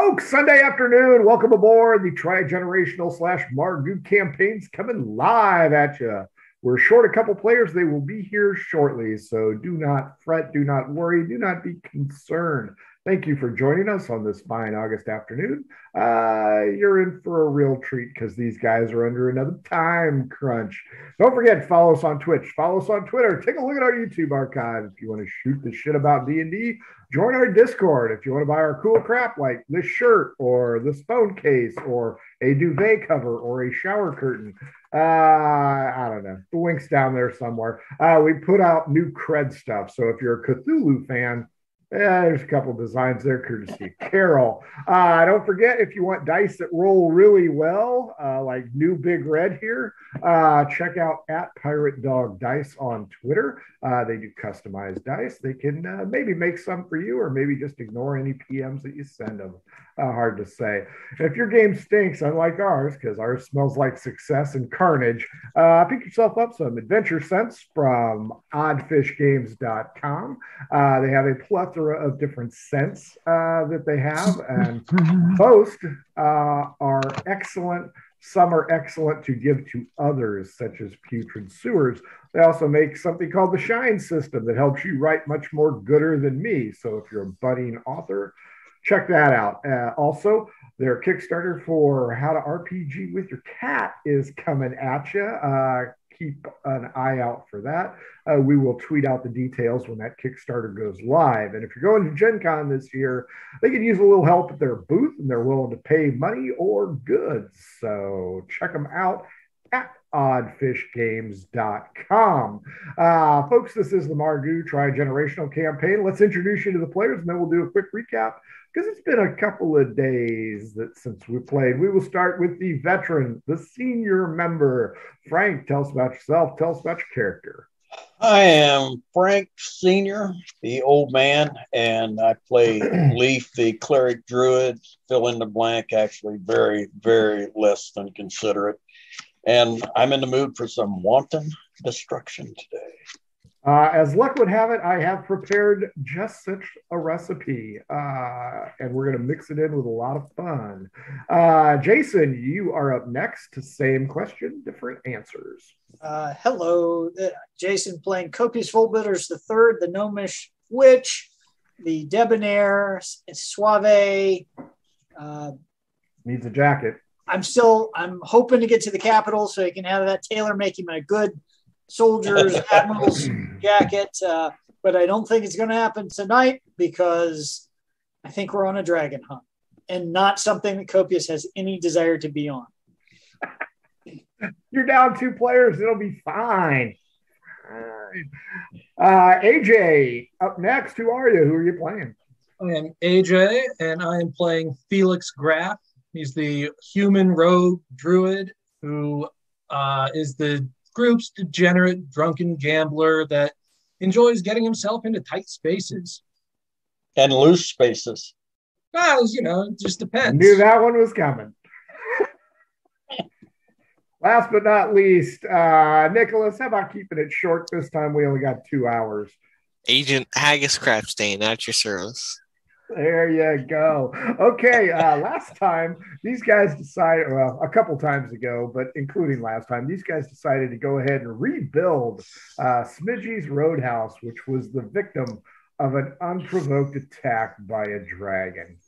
Folks, Sunday afternoon, welcome aboard. The tri-generational slash Margou campaigns coming live at you. We're short a couple players. They will be here shortly. So do not fret, do not worry, do not be concerned. Thank you for joining us on this fine August afternoon. Uh, you're in for a real treat because these guys are under another time crunch. Don't forget, follow us on Twitch, follow us on Twitter. Take a look at our YouTube archive if you want to shoot the shit about D&D. Join our Discord if you want to buy our cool crap like this shirt or this phone case or a duvet cover or a shower curtain. Uh, I don't know. The link's down there somewhere. Uh, we put out new cred stuff. So if you're a Cthulhu fan, yeah, there's a couple designs there, courtesy Carol. Uh, don't forget if you want dice that roll really well, uh, like New Big Red here, uh, check out at Pirate Dog Dice on Twitter. Uh, they do customized dice. They can uh, maybe make some for you, or maybe just ignore any PMs that you send them. Uh, hard to say. If your game stinks, unlike ours, because ours smells like success and carnage, pick yourself up some Adventure Sense from OddFishGames.com. they have a plethora plethora of different scents uh, that they have, and most uh, are excellent. Some are excellent to give to others, such as putrid sewers. They also make something called the Shine System that helps you write much more gooder than me. So if you're a budding author, check that out. Uh, also, their Kickstarter for How to RPG with Your Cat is coming at you. Uh, keep an eye out for that. Uh, we will tweet out the details when that Kickstarter goes live. And if you're going to Gen Con this year, they could use a little help at their booth and they're willing to pay money or goods. So check them out at oddfishgames.com. Uh, folks, this is the Margou Tri-Generational Campaign. Let's introduce you to the players and then we'll do a quick recap because it's been a couple of days that since we played. We will start with the veteran, the senior member. Frank, tell us about yourself. Tell us about your character. I am Frank Senior, the old man, and I play Leaf, the cleric druid. Fill in the blank. Actually, very, very less than considerate. And I'm in the mood for some wanton destruction today. Uh, as luck would have it, I have prepared just such a recipe, uh, and we're going to mix it in with a lot of fun. Uh, Jason, you are up next. To same question, different answers. Uh, hello, uh, Jason playing Copious Fullbitters the third, the Gnomish Witch, the Debonair Suave. Uh, Needs a jacket. I'm still. I'm hoping to get to the capital so I can have that tailor making my good soldier's admiral's jacket. Uh, but I don't think it's going to happen tonight because I think we're on a dragon hunt and not something that Copious has any desire to be on. You're down two players. It'll be fine. Uh, AJ, up next. Who are you? Who are you playing? I am AJ, and I am playing Felix Graff. He's the human rogue druid who uh, is the group's degenerate, drunken gambler that enjoys getting himself into tight spaces and loose spaces. Well, you know, it just depends. I knew that one was coming. Last but not least, uh, Nicholas, how about keeping it short this time? We only got two hours. Agent Haggis Crapstain at your service. There you go. Okay, uh, last time these guys decided, well, a couple times ago, but including last time, these guys decided to go ahead and rebuild uh, Smidgey's Roadhouse, which was the victim of an unprovoked attack by a dragon.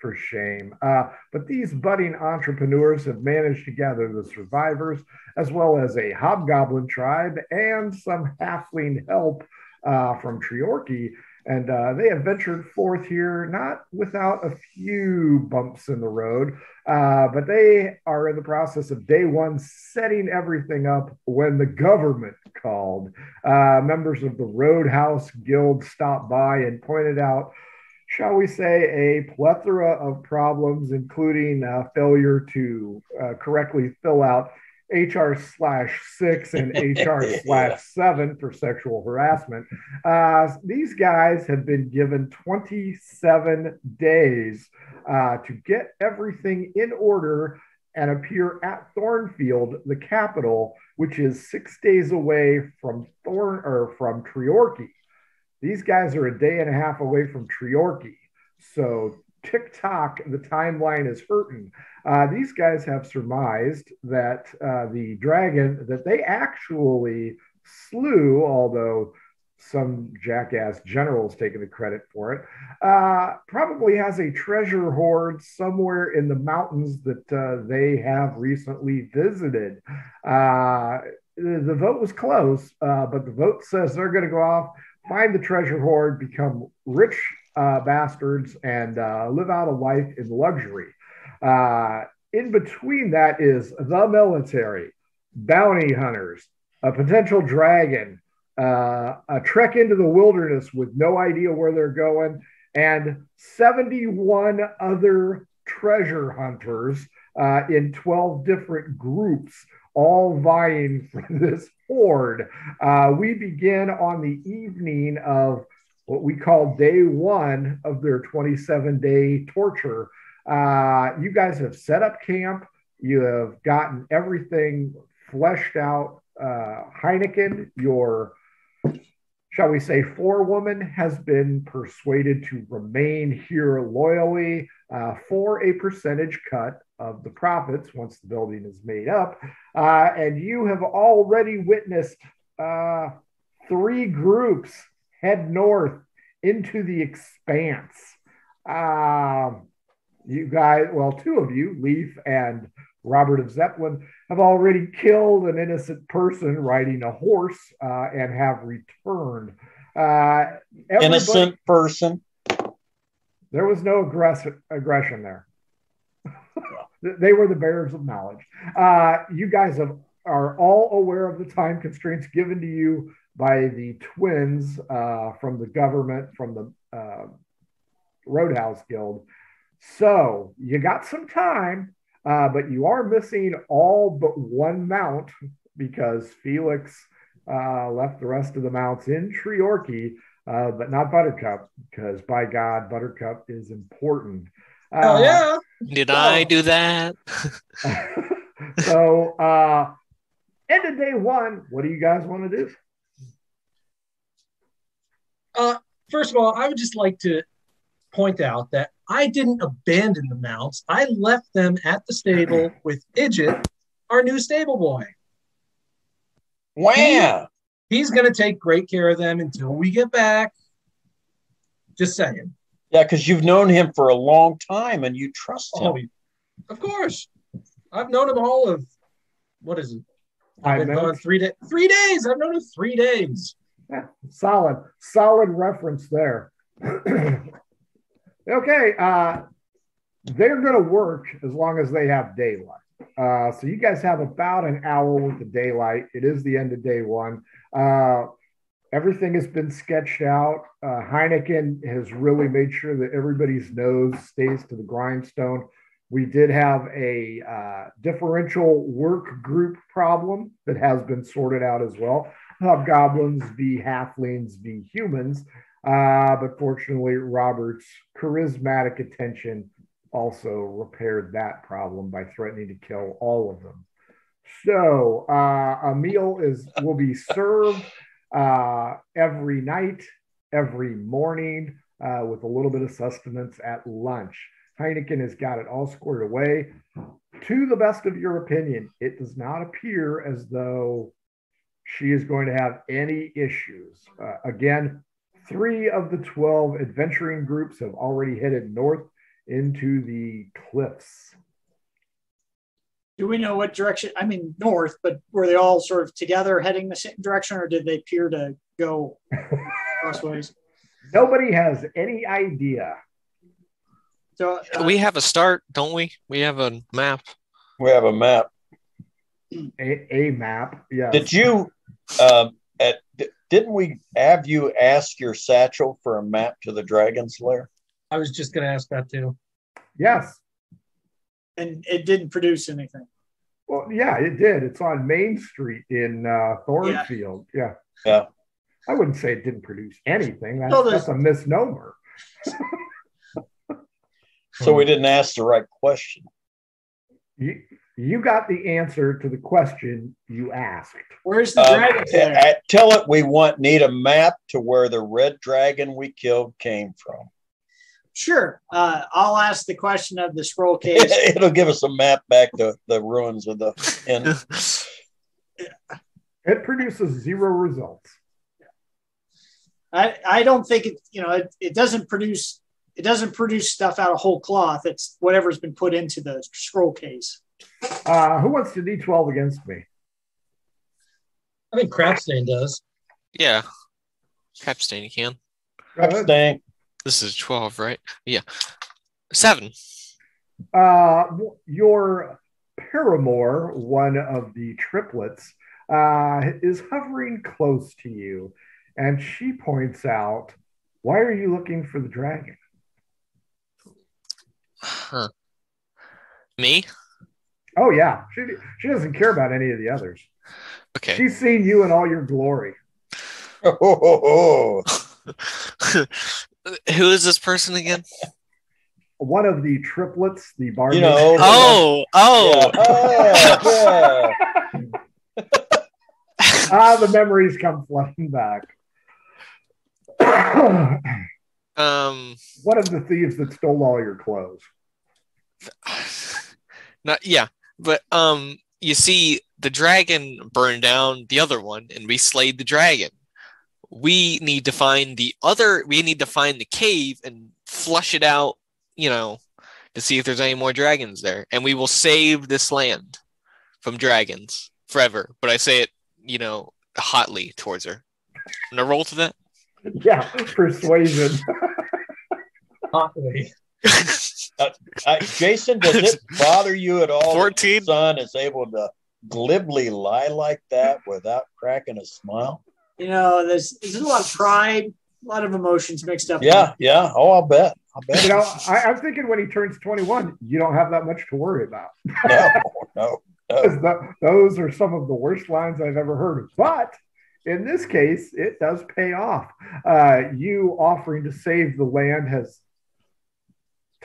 For shame. Uh, but these budding entrepreneurs have managed to gather the survivors, as well as a hobgoblin tribe and some halfling help uh, from Treorchy and uh, they have ventured forth here, not without a few bumps in the road, uh, but they are in the process of day one setting everything up when the government called. Uh, members of the Roadhouse Guild stopped by and pointed out, shall we say, a plethora of problems, including uh, failure to uh, correctly fill out HR slash six and HR slash seven for sexual harassment. Uh, these guys have been given 27 days uh, to get everything in order and appear at Thornfield, the capital, which is six days away from Thorn or from Treorchy. These guys are a day and a half away from Treorchy. So TikTok, the timeline is hurting. Uh, these guys have surmised that uh, the dragon that they actually slew, although some jackass general's taking the credit for it, uh, probably has a treasure hoard somewhere in the mountains that uh, they have recently visited. Uh, the vote was close, uh, but the vote says they're going to go off, find the treasure hoard, become rich uh, bastards, and uh, live out a life in luxury. in between that is the military, bounty hunters, a potential dragon, uh, a trek into the wilderness with no idea where they're going, and 71 other treasure hunters uh, in 12 different groups, all vying for this hoard. Uh, we begin on the evening of what we call day one of their 27 day torture. Uh, you guys have set up camp, you have gotten everything fleshed out. Uh, Heineken, your shall we say, forewoman has been persuaded to remain here loyally uh, for a percentage cut of the profits once the building is made up. Uh, and you have already witnessed uh, three groups head north into the expanse. Um, you guys, well, two of you, Leaf and Robert of Zeppelin, have already killed an innocent person riding a horse uh, and have returned. Uh, innocent person. There was no aggress- aggression there. they were the bearers of knowledge. Uh, you guys have, are all aware of the time constraints given to you by the twins uh, from the government, from the uh, Roadhouse Guild. So you got some time uh, but you are missing all but one mount because Felix uh, left the rest of the mounts in Treorchy, uh, but not Buttercup, because by God, Buttercup is important. Oh, yeah. Did so, I do that? so, uh, end of day one, what do you guys want to do? Uh, first of all, I would just like to point out that I didn't abandon the mounts. I left them at the stable with Idjit, our new stable boy. Wow. He, he's going to take great care of them until we get back. Just saying. Yeah, because you've known him for a long time and you trust oh, him. Of course. I've known him all of, what is it? I've been gone three days. Three days. I've known him three days. Solid, solid reference there. Okay, uh, they're going to work as long as they have daylight. Uh, so you guys have about an hour with the daylight. It is the end of day one. Uh, everything has been sketched out. Uh, Heineken has really made sure that everybody's nose stays to the grindstone. We did have a uh, differential work group problem that has been sorted out as well. Hobgoblins v halflings v humans. Uh, but fortunately, Robert's charismatic attention also repaired that problem by threatening to kill all of them. So uh, a meal is will be served uh, every night, every morning, uh, with a little bit of sustenance at lunch. Heineken has got it all squared away. To the best of your opinion, it does not appear as though she is going to have any issues. Uh, again, Three of the 12 adventuring groups have already headed north into the cliffs. Do we know what direction? I mean, north, but were they all sort of together heading the same direction, or did they appear to go crossways? Nobody has any idea. So uh, we have a start, don't we? We have a map. We have a map. A, a map. Yeah. Did you um, at didn't we have you ask your satchel for a map to the Dragon's Lair? I was just going to ask that too. Yes. And it didn't produce anything. Well, yeah, it did. It's on Main Street in uh, Thornfield. Yeah. yeah. Yeah. I wouldn't say it didn't produce anything. That's, well, that's a misnomer. so we didn't ask the right question. You, you got the answer to the question you asked. Where's the um, dragon? T- tell it we want need a map to where the red dragon we killed came from. Sure. Uh, I'll ask the question of the scroll case. It'll give us a map back to the ruins of the inn. It produces zero results. I, I don't think it, you know, it, it doesn't produce it doesn't produce stuff out of whole cloth. It's whatever's been put into the scroll case. Uh, who wants to D12 against me? I think Crapstain does. Yeah. Capstain, you can. Crapstain. This is 12, right? Yeah. Seven. Uh, your paramour, one of the triplets, uh, is hovering close to you, and she points out, "Why are you looking for the dragon?" Huh. Me? Oh yeah, she she doesn't care about any of the others. Okay. She's seen you in all your glory. Oh, Who is this person again? One of the triplets, the bar. You know, Oh, oh. Yeah. yeah. ah, the memories come flooding back. Um, One of the thieves that stole all your clothes. not yeah, but um, you see, the dragon burned down the other one, and we slayed the dragon. We need to find the other. We need to find the cave and flush it out. You know, to see if there's any more dragons there, and we will save this land from dragons forever. But I say it, you know, hotly towards her. And a roll to that. Yeah, persuasion. Hotly. Uh, Jason, does it bother you at all? that 14? your Son is able to glibly lie like that without cracking a smile. You know, there's there's a lot of pride, a lot of emotions mixed up. Yeah, yeah. Oh, I'll bet. I'll bet. you know, I, I'm thinking when he turns 21, you don't have that much to worry about. no, no, no. 'Cause tho- those are some of the worst lines I've ever heard. But in this case, it does pay off. Uh, you offering to save the land has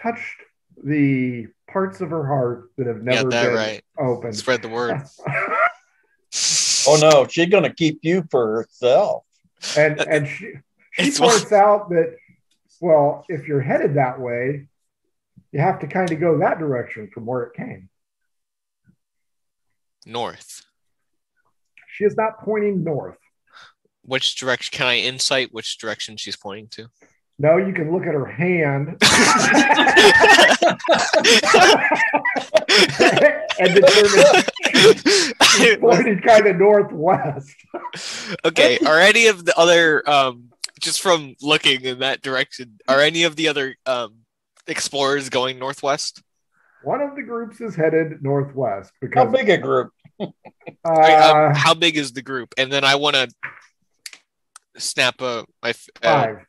touched the parts of her heart that have never that been right. opened. Spread the word. Oh no, she's gonna keep you for herself. and and she she It's points out that well, if you're headed that way, you have to kind of go that direction from where it came. North. She is not pointing north. Which direction can I insight which direction she's pointing to? No, you can look at her hand and determine she's pointing kind of northwest. okay, are any of the other um just from looking in that direction, are any of the other um explorers going northwest? One of the groups is headed northwest How because big a group? Like, uh, um, how big is the group? And then I want to snap a my uh, five.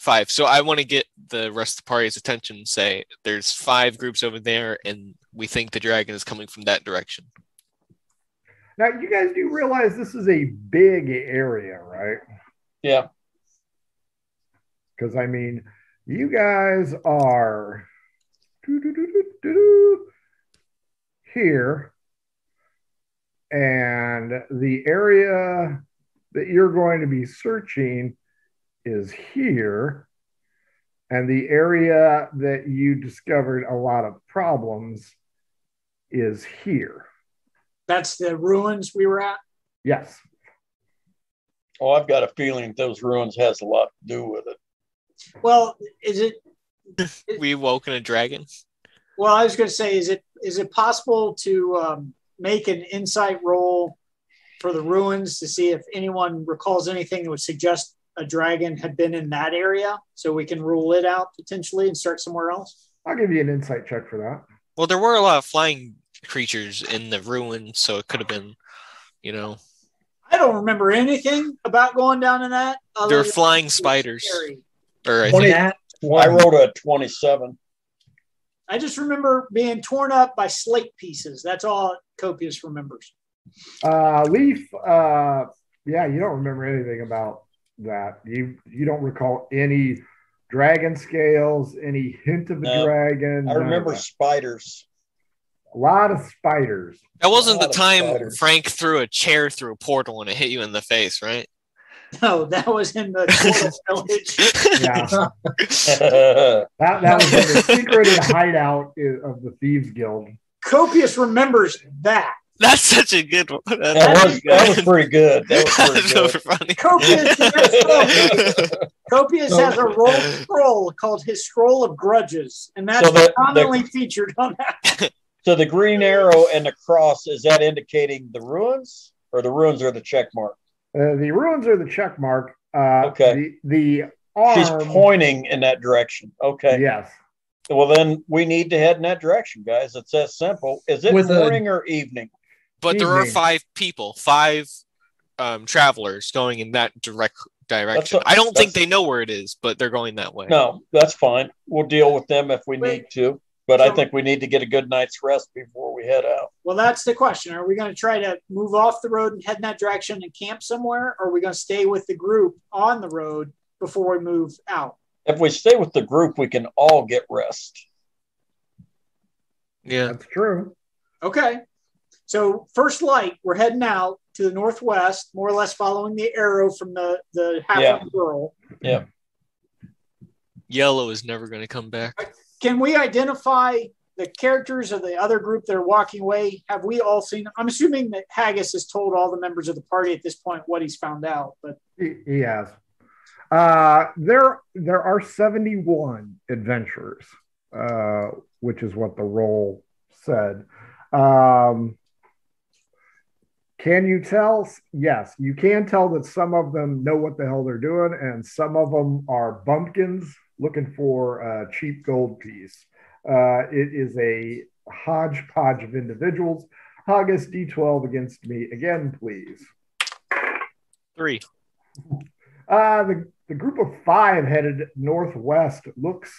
Five. So I want to get the rest of the party's attention. Say there's five groups over there, and we think the dragon is coming from that direction. Now, you guys do realize this is a big area, right? Yeah. Because I mean, you guys are here, and the area that you're going to be searching is here, and the area that you discovered a lot of problems is here. That's the ruins we were at. Yes. Oh, I've got a feeling those ruins has a lot to do with it. Well, is it? We woken a dragon. Well, I was going to say, is it is it possible to um, make an insight roll for the ruins to see if anyone recalls anything that would suggest a dragon had been in that area, so we can rule it out potentially and start somewhere else? I'll give you an insight check for that. Well, there were a lot of flying creatures in the ruin, so it could have been, you know, I don't remember anything about going down in that. other they're flying spiders. Or I Twenty- think I 20. wrote a 27. I just remember being torn up by slate pieces. That's all Copious remembers. Uh, Leaf, uh, yeah, you don't remember anything about that. You you don't recall any dragon scales, any hint of a No. dragon. I remember that. spiders. a lot of spiders. that wasn't the time spiders. Frank threw a chair through a portal and it hit you in the face, right? No, that was in the Tortle village. Yeah, that, that was in the secreted hideout of the Thieves Guild. Copious remembers that. That's such a good one. that was that was pretty good. That was That's pretty so good. funny. Copious, Copious has a roll scroll called his Scroll of Grudges, and that's So the- the- prominently featured on that. So the green arrow and the cross is that indicating the ruins, or the ruins are the check mark? Uh, the ruins are the check mark. Uh, Okay. The, the arm. She's pointing in that direction. Okay. Yes. Well, then we need to head in that direction, guys. It's that simple. Is it With a- morning or evening? But there are Evening. five people, five um, travelers going in that direct direction. a- I don't think they know where it is, but they're going that way. No, that's fine. We'll deal with them if we Wait. need to. But I think we need to get a good night's rest before we head out. Well, that's the question. Are we going to try to move off the road and head in that direction and camp somewhere, or are we going to stay with the group on the road before we move out? If we stay with the group, we can all get rest. Yeah. That's true. Okay. So first light, we're heading out to the northwest, more or less following the arrow from the the halfling Yeah. girl. Yeah. Yellow is never going to come back. Can we identify the characters of the other group that are walking away? Have we all seen? I'm assuming that Haggis has told all the members of the party at this point what he's found out, but He, he has. Uh, there, there are 71 adventurers, uh, which is what the roll said. Um, can you tell? Yes, you can tell that some of them know what the hell they're doing, and some of them are bumpkins looking for a cheap gold piece. Uh, it is a hodgepodge of individuals. Haggis D12 against me again, please. Three. Uh, the, the group of five headed northwest looks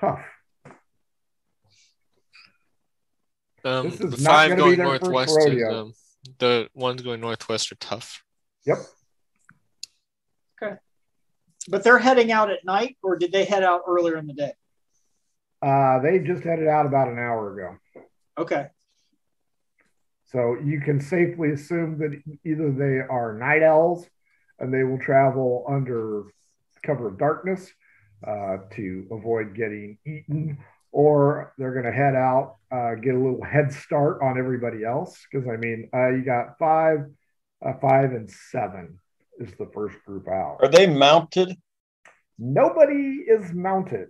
tough. Um, This is the not five gonna be going their first northwest. Is, rodeo. um, the ones going northwest are tough. Yep. Okay. But they're heading out at night, or did they head out earlier in the day? Uh, they just headed out about an hour ago. Okay. So you can safely assume that either they are night owls and they will travel under cover of darkness uh, to avoid getting eaten, or they're going to head out, uh, get a little head start on everybody else. Because I mean, uh, you got five, uh, five, and seven is the first group out. Are they mounted? Nobody is mounted.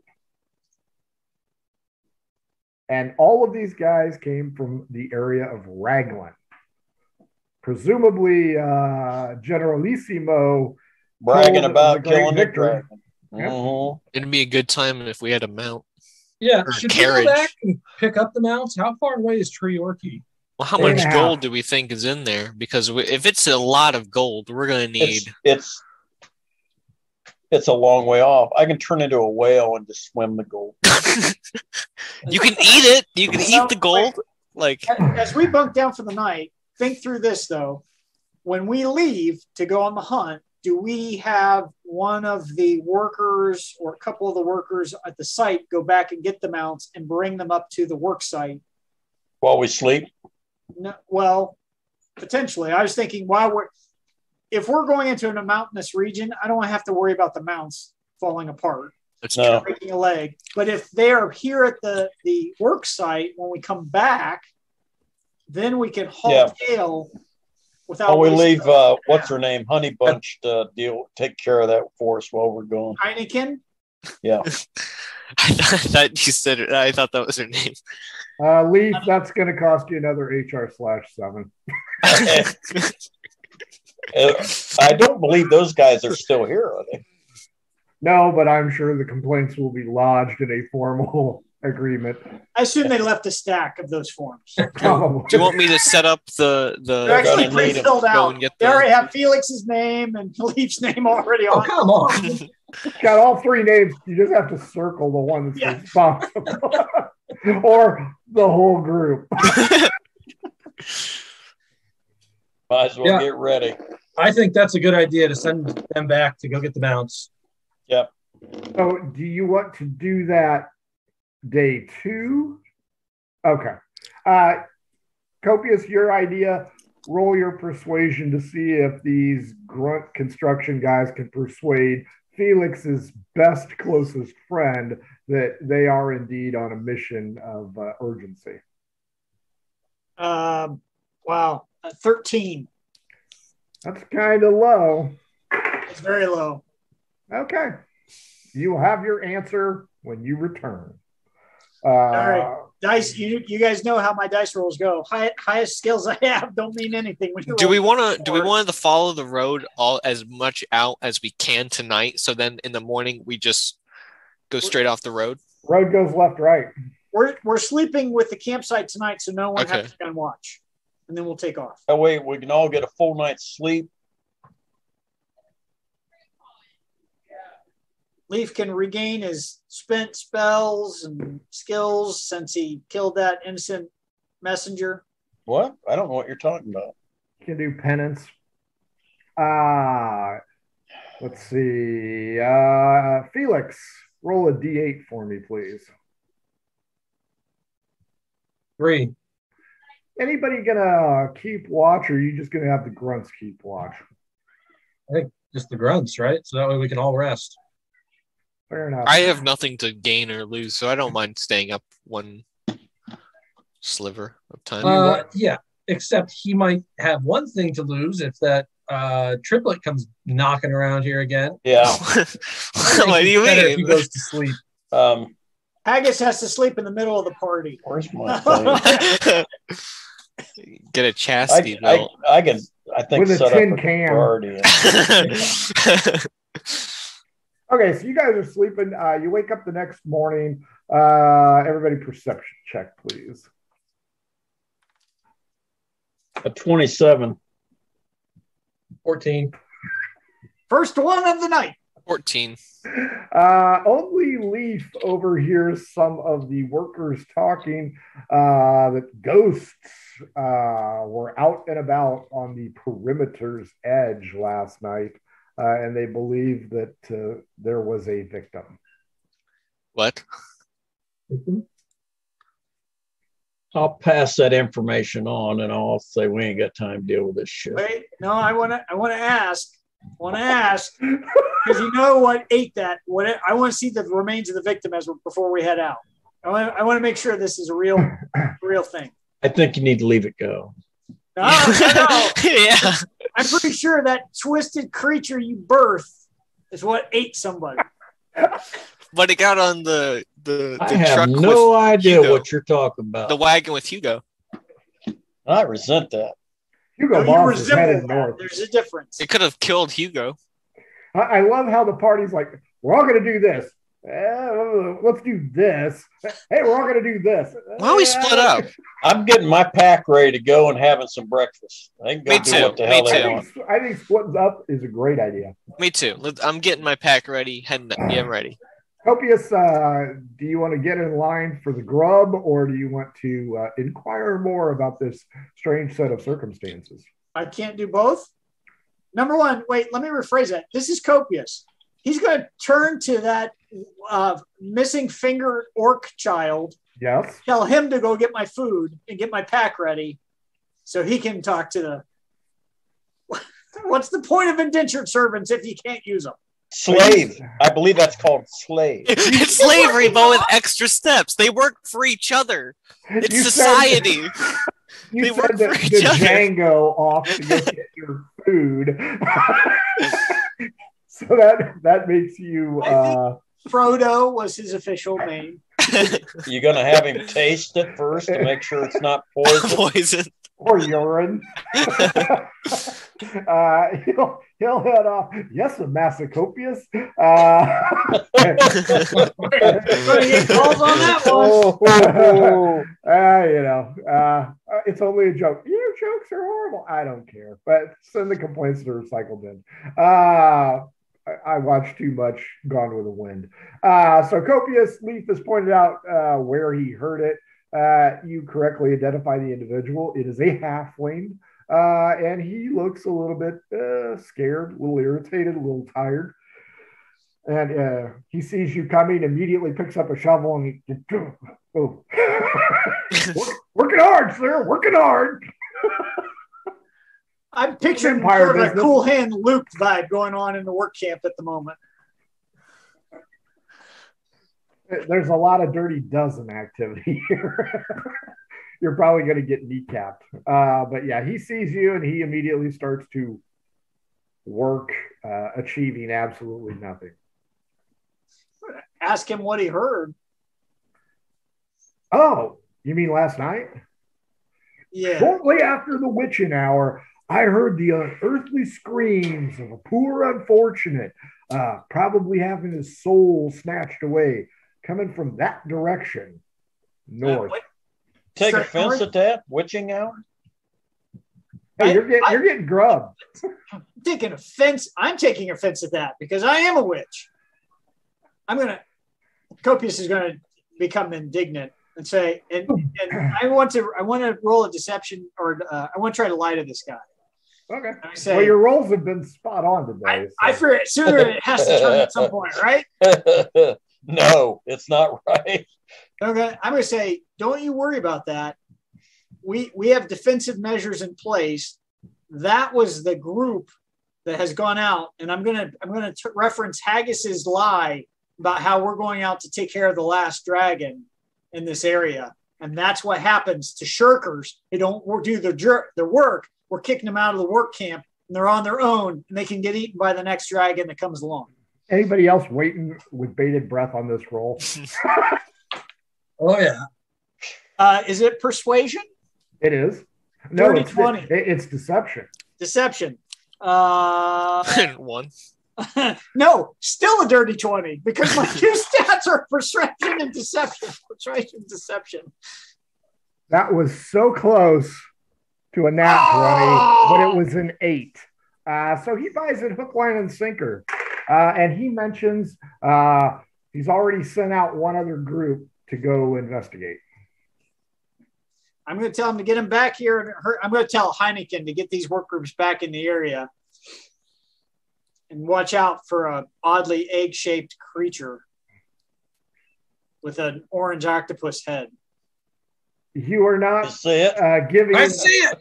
And all of these guys came from the area of Raglan. Presumably, uh, Generalissimo Bragging about the great killing the victor. dragon. Yep. Mhm. It'd be a good time if we had a mount. Yeah, Or should carriage. we go back and pick up the mounts? How far away is Treorchy? Well, how much a half. gold do we think is in there? Because we, if it's a lot of gold, we're going to need. It's, it's it's a long way off. I can turn into a whale and just swim the gold. you can eat it. You can No, eat the gold. Like As we bunk down for the night, think through this though. When we leave to go on the hunt, do we have one of the workers or a couple of the workers at the site go back and get the mounts and bring them up to the work site? While we sleep, No, well, potentially. I was thinking while we're if we're going into a mountainous region, I don't have to worry about the mounts falling apart, that's No. breaking a leg. But if they are here at the the work site when we come back, then we can haul Yeah. tail without. while we leave, the- uh, what's her name, Honey Bunch, to deal, take care of that for us while we're going. Heineken. Yeah, I thought you said it. I thought that was her name. Uh, Leaf, that's going to cost you another HR slash seven. I don't believe those guys are still here, are they? No, but I'm sure the complaints will be lodged in a formal agreement. I assume they left a stack of those forms. Probably. Do you want me to set up the the? They're actually gonna need 'em. pre-filled out. and get They already have Felix's name and Leaf's name already Oh, on. it. come on. got all three names. You just have to circle the one that's Yeah. responsible, or the whole group. Might as well Yeah. get ready. I think that's a good idea to send them back to go get the mounts. Yep. So, do you want to do that day two? Okay. Uh, Copious, your idea. roll your persuasion to see if these grunt construction guys can persuade Felix's best closest friend that they are indeed on a mission of uh, urgency. Um, wow, uh, 13. That's kind of low. It's very low. Okay. You will have your answer when you return. Uh, right. Dice, you, you guys know how my dice rolls go. High, highest skills I have don't mean anything. When Do we want to? Do we want to follow the road all as much out as we can tonight? So then in the morning we just go straight off the road. road goes left, right. We're, we're sleeping with the campsite tonight, so no one Okay. has to be on watch. And then we'll take off. That way we can all get a full night's sleep. Leaf can regain his spent spells and skills since he killed that innocent messenger. What? I don't know what you're talking about. You can do penance. Uh, let's see. Uh, Felix, roll a d8 for me, please. Three. Anybody gonna keep watch, or are you just gonna have the grunts keep watch? I think just the grunts, right? So that way we can all rest. Fair enough. I have nothing to gain or lose, so I don't mind staying up one sliver of time. Uh, yeah, except he might have one thing to lose if that uh, triplet comes knocking around here again. Yeah. I think what do you it's better If he goes to sleep. Um, Haggis has to sleep in the middle of the party. where's my? Get a chastity I, belt. I can, I think, With a tin up a can. guardian. Okay, so you guys are sleeping. Uh, you wake up the next morning. Uh, everybody, perception check, please. A 27. 14. First one of the night. 14. Uh, only Leaf overhears some of the workers talking uh, that ghosts uh, were out and about on the perimeter's edge last night, uh, and they believe that uh, there was a victim. What? I'll pass that information on and I'll say we ain't got time to deal with this shit. Wait, no, I want to. I want to ask. I Want to ask because you know what ate that. What I want to see the remains of the victim as before we head out. I want. I want to make sure this is a real, real thing. I think you need to leave it go. No, no, no. yeah. I'm pretty sure that twisted creature you birthed is what ate somebody. But it got on the the, I the have truck no with idea Hugo. what you're talking about. the wagon with Hugo. I resent that. Hugo No, you Boss is resemble that. There's a difference. It could have killed Hugo. I, I love how the party's like, we're all going to do this. Uh, let's do this. Hey, we're all going to do this. Why don't we split up? I'm getting my pack ready to go and having some breakfast. They can go Me do too, what the me hell they too. I want. think, I think splitting up is a great idea. Me too. Let- I'm getting my pack ready. Heading. Yeah, I'm ready. Copious, uh, do you want to get in line for the grub or do you want to uh, inquire more about this strange set of circumstances? I can't do both. Number one, wait, let me rephrase that. This is copious. He's going to turn to that uh, missing finger orc child, Yes. tell him to go get my food and get my pack ready so he can talk to the. What's the point of indentured servants if you can't use them? Slave. I believe that's called slave. it's slavery, but with extra steps. They work for each other. It's You said- society. you They said work that for the each other. Django off to get your food. so that that makes you I think- uh, Frodo was his official name. You're gonna have him taste it first to make sure it's not poison. Poison. or urine. uh, he'll he'll head off. Yes, Master Copious. Uh, get calls on that one. Oh, uh, you know, uh, it's only a joke. Your jokes are horrible. I don't care, but send the complaints to recycle bin. Uh, I, I watch too much Gone with the Wind. Uh, so Copious Leaf has pointed out uh, where he heard it. Uh, you correctly identify the individual. It is a halfling, uh, and he looks a little bit uh, scared, a little irritated, a little tired. And uh, he sees you coming, immediately picks up a shovel and he, oh, working hard, sir, working hard. I'm picturing Empire sort of a cool hand Luke vibe going on in the work camp at the moment. There's a lot of dirty dozen activity here. You're probably going to get kneecapped. Uh, but yeah, he sees you and he immediately starts to work, uh, achieving absolutely nothing. Ask him what he heard. Oh, you mean last night? Yeah. Shortly after the witching hour, I heard the unearthly screams of a poor unfortunate, uh, probably having his soul snatched away, coming from that direction, north. What- Take Straight offense north? at that witching hour. Hey, you're getting I- you're getting grubbed. I'm taking offense. I'm taking offense at that because I am a witch. I'm gonna. Copious is gonna become indignant and say, and, and I want to. I want to roll a deception, or uh, I want to try to lie to this guy. Okay. I say, Well, your rolls have been spot on today. I, I so- fear sooner it has to turn at some point, right? no, it's not right. Okay, I'm going to say, don't you worry about that. We we have defensive measures in place. That was the group that has gone out, and I'm gonna I'm gonna t- reference Haggis's lie about how we're going out to take care of the last dragon in this area, and that's what happens to shirkers who don't do their jer- their work. We're kicking them out of the work camp, and they're on their own, and they can get eaten by the next dragon that comes along. Anybody else waiting with bated breath on this roll? Oh yeah. Uh, is it persuasion? It is. No, Dirty it's, 20. it- it's deception. Deception. Uh, One. no, still a dirty 20 because my two stats are persuasion and deception. Persuasion, deception. That was so close to a nat Oh! 20, but it was an eight. Uh, so he buys it hook, line, and sinker. Uh, and he mentions uh, he's already sent out one other group to go investigate. I'm going to tell him to get him back here. And her, I'm going to tell Heineken to get these work groups back in the area and watch out for a oddly egg-shaped creature with an orange octopus head. You are You not see it? uh, giving I see it.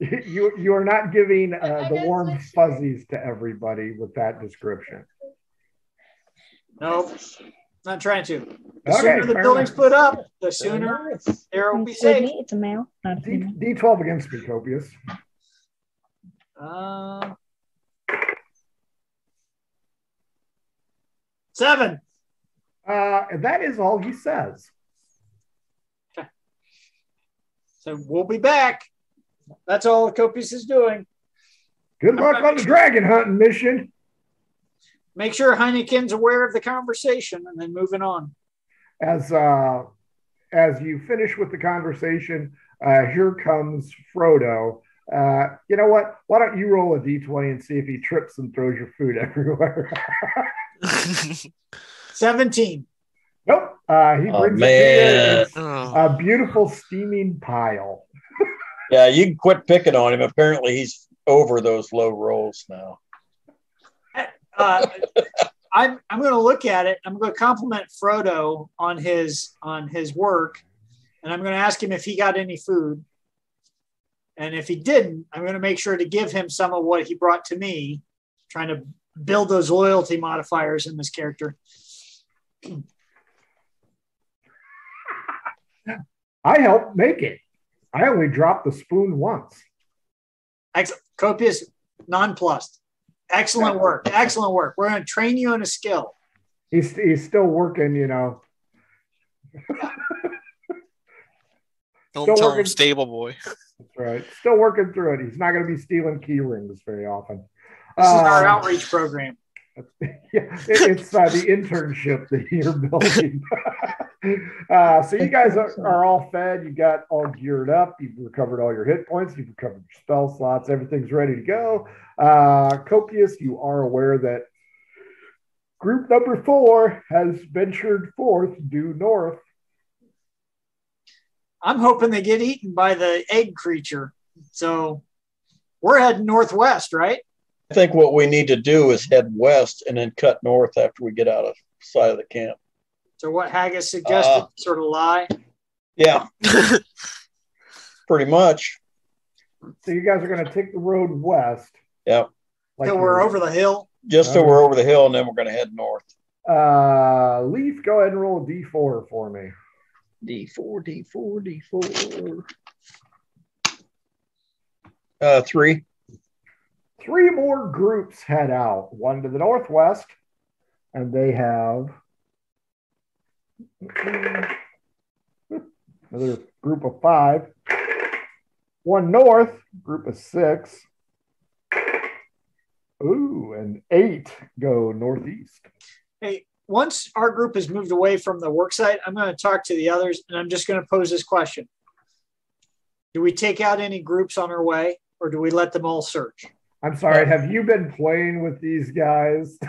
You you are not giving uh, the warm fuzzies to everybody with that description. Nope, not trying to. The Okay, sooner the building's enough. put up, the sooner there will be safe. it's a male, not a D, female. D12 against me, copious. Uh, seven. Uh, that is all he says. So we'll be back. That's all Copious is doing. Good luck on the dragon hunting mission. Make sure Heineken's aware of the conversation and then moving on. As uh, as you finish with the conversation, uh, here comes Frodo. Uh, you know what? Why don't you roll a d20 and see if he trips and throws your food everywhere? 17. Nope. Uh, he Oh, brings it man. to you. It's oh. a beautiful steaming pile. Yeah, you can quit picking on him. Apparently, he's over those low rolls now. Uh, I'm, I'm going to look at it. I'm going to compliment Frodo on his on his work, and I'm going to ask him if he got any food. And if he didn't, I'm going to make sure to give him some of what he brought to me, trying to build those loyalty modifiers in this character. I helped make it. I only dropped the spoon once. Ex- copious, nonplussed. Excellent work. Excellent work. We're going to train you in a skill. He's he's still working, you know. Don't Still tell him working. stable boy. That's right. Still working through it. He's not going to be stealing key rings very often. This is our Um, outreach program. yeah, it- it's uh, the internship that you're building. uh, so you guys are, are all fed. You got all geared up. You've recovered all your hit points. You've recovered your spell slots. Everything's ready to go. Uh, Copious, you are aware that group number four has ventured forth due north. I'm hoping they get eaten by the egg creature. So we're heading northwest, right? I think what we need to do is head west and then cut north after we get out of sight of the camp. So what Haggis suggested, Uh. sort of lie. Yeah, pretty much. So you guys are going to take the road west. Yep. Like Till we're over the hill. Just till Uh-huh. we're over the hill, and then we're going to head north. Uh, Leaf, go ahead and roll a d4 for me. D4, D4, D4. Uh, three. Three more groups head out. One to the northwest, and they have Mm-hmm. another group of five. One north, group of six. Ooh, and eight go northeast. Hey, once our group has moved away from the work site, I'm going to talk to the others and I'm just going to pose this question. Do we take out any groups on our way or do we let them all search? I'm sorry, have you been playing with these guys?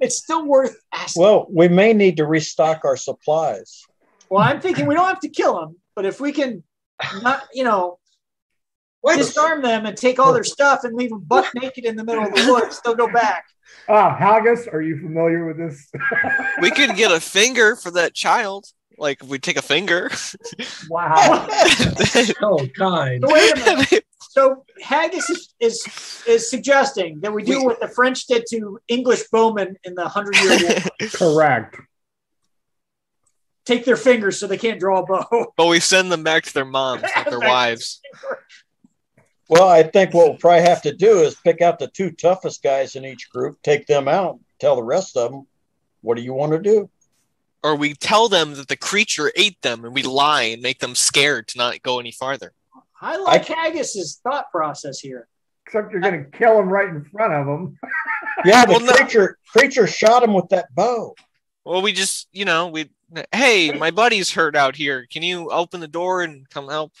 It's still worth asking. Well, we may need to restock our supplies. Well, I'm thinking we don't have to kill them, but if we can not, you know, disarm them and take all their stuff and leave them butt naked in the middle of the woods, they'll go back. ah, Haggis, are you familiar with this? We could get a finger for that child. Like we take a finger. wow. So kind. So wait a minute. So Haggis is, is is suggesting that we do We- what the French did to English bowmen in the Hundred Year War: Correct. take their fingers so they can't draw a bow. but we send them back to their moms, not their wives. Well, I think what we'll probably have to do is pick out the two toughest guys in each group, take them out, tell the rest of them, what do you want to do? Or we tell them that the creature ate them and we lie and make them scared to not go any farther. I like Haggis's thought process here. Except you're going to kill him right in front of him. Yeah, the Well, no- creature creature shot him with that bow. Well, we just, you know, we, hey, my buddy's hurt out here. Can you open the door and come help?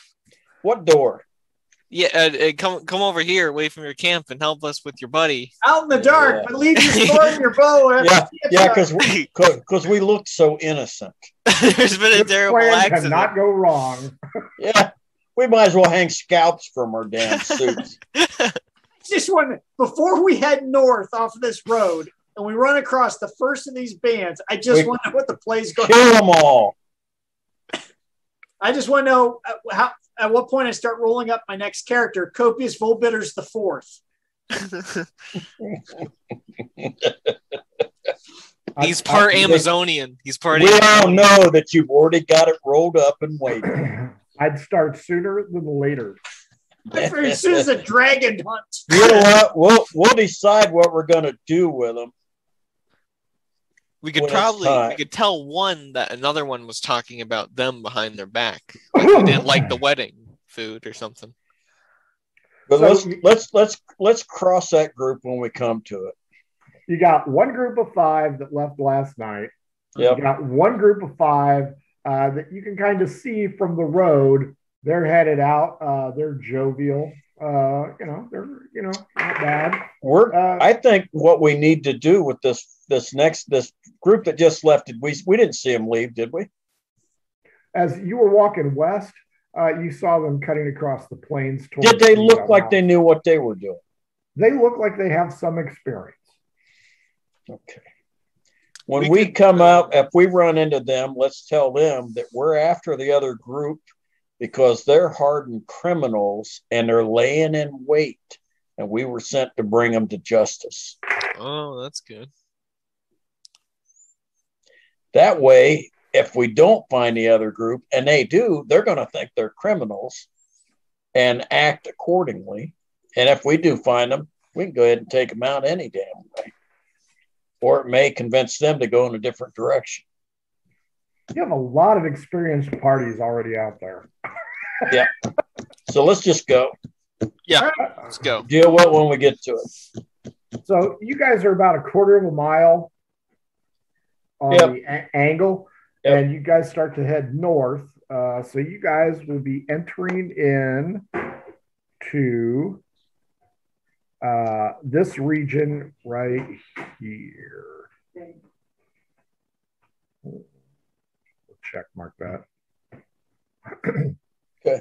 What door? Yeah, uh, uh, come come over here, away from your camp, and help us with your buddy. Out in the dark, Yeah. but leave your sword and your bow. and- Yeah, yeah, because There's because we looked so innocent. There's been a This terrible plan accident. cannot go wrong. Yeah, we might as well hang scalps from our damn suits. just one before we head north off this road and we run across the first of these bands. I just We- want to know what the play's going. Kill them all. I just want to know uh, how at what point I start rolling up my next character, Copious Volbitters the Fourth. He's part I- Amazonian. He's part. We all Amazonian. know that you've already got it rolled up and waiting. I'd start sooner than later. As soon as the dragon hunt. You know what? We'll we'll decide what we're gonna do with them. We could probably time. we could tell one that another one was talking about them behind their back. They didn't like the wedding food or something. But So let's let's let's let's cross that group when we come to it. You got one group of five that left last night. Yep. You got one group of five uh, that you can kind of see from the road. They're headed out. Uh, they're jovial. Uh, you know, they're you know not bad. We're Uh, I think what we need to do with this this next this group that just left did we we didn't see them leave, did we? as you were walking west, uh, you saw them cutting across the plains. Did they look uh, like they knew what they were doing? They look like they have some experience. Okay. When We we, could- come out, if we run into them, let's tell them that we're after the other group because they're hardened criminals and they're laying in wait. And we were sent to bring them to justice. Oh, that's good. That way, if we don't find the other group, and they do, they're going to think they're criminals and act accordingly. And if we do find them, we can go ahead and take them out any damn way. Or it may convince them to go in a different direction. You have a lot of experienced parties already out there. Yeah. So let's just go. Yeah. Let's go. Deal with it when we get to it. So you guys are about a quarter of a mile on Yep. the a- angle, Yep. and you guys start to head north. Uh, so you guys will be entering in to uh, this region right here. We'll check mark that. Okay.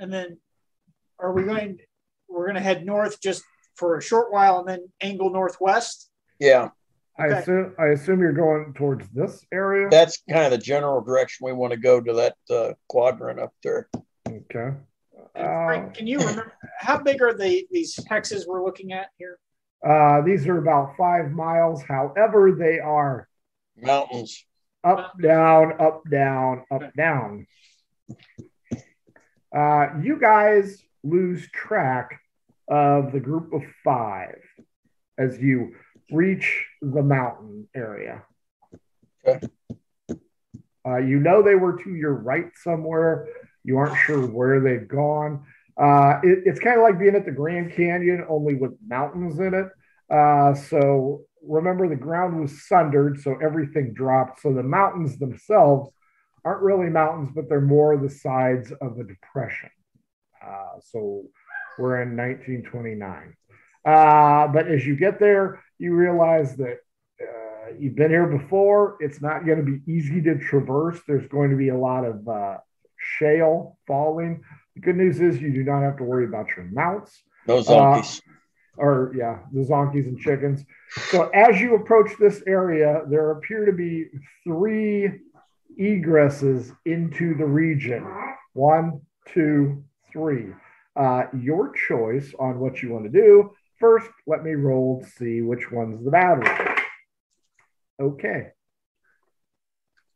And then are we going we're gonna head north just for a short while and then angle northwest? Yeah. I Okay. assume I assume you're going towards this area. That's kind of the general direction we want to go to that uh, quadrant up there. okay. Uh, Frank, can you remember how big are the these hexes we're looking at here? Uh, these are about five miles. However, they are Mountains. up, down, up, down, up, down. Uh, you guys lose track of the group of five as you reach the mountain area. Okay. Uh, you know they were to your right somewhere. You aren't sure where they've gone. Uh, it- it's kind of like being at the Grand Canyon, only with mountains in it. Uh, so remember, the ground was sundered, so everything dropped. So the mountains themselves aren't really mountains, but they're more the sides of a depression. Uh, so we're in 1929. Uh, but as you get there, you realize that uh, you've been here before. It's not going to be easy to traverse. There's going to be a lot of uh, shale falling. The good news is you do not have to worry about your mounts No zonkies. or yeah, the zonkies and chickens. So as you approach this area, there appear to be three egresses into the region. One, two, three. Uh, your choice on what you want to do. First, let me roll to see which one's the bad one. Okay.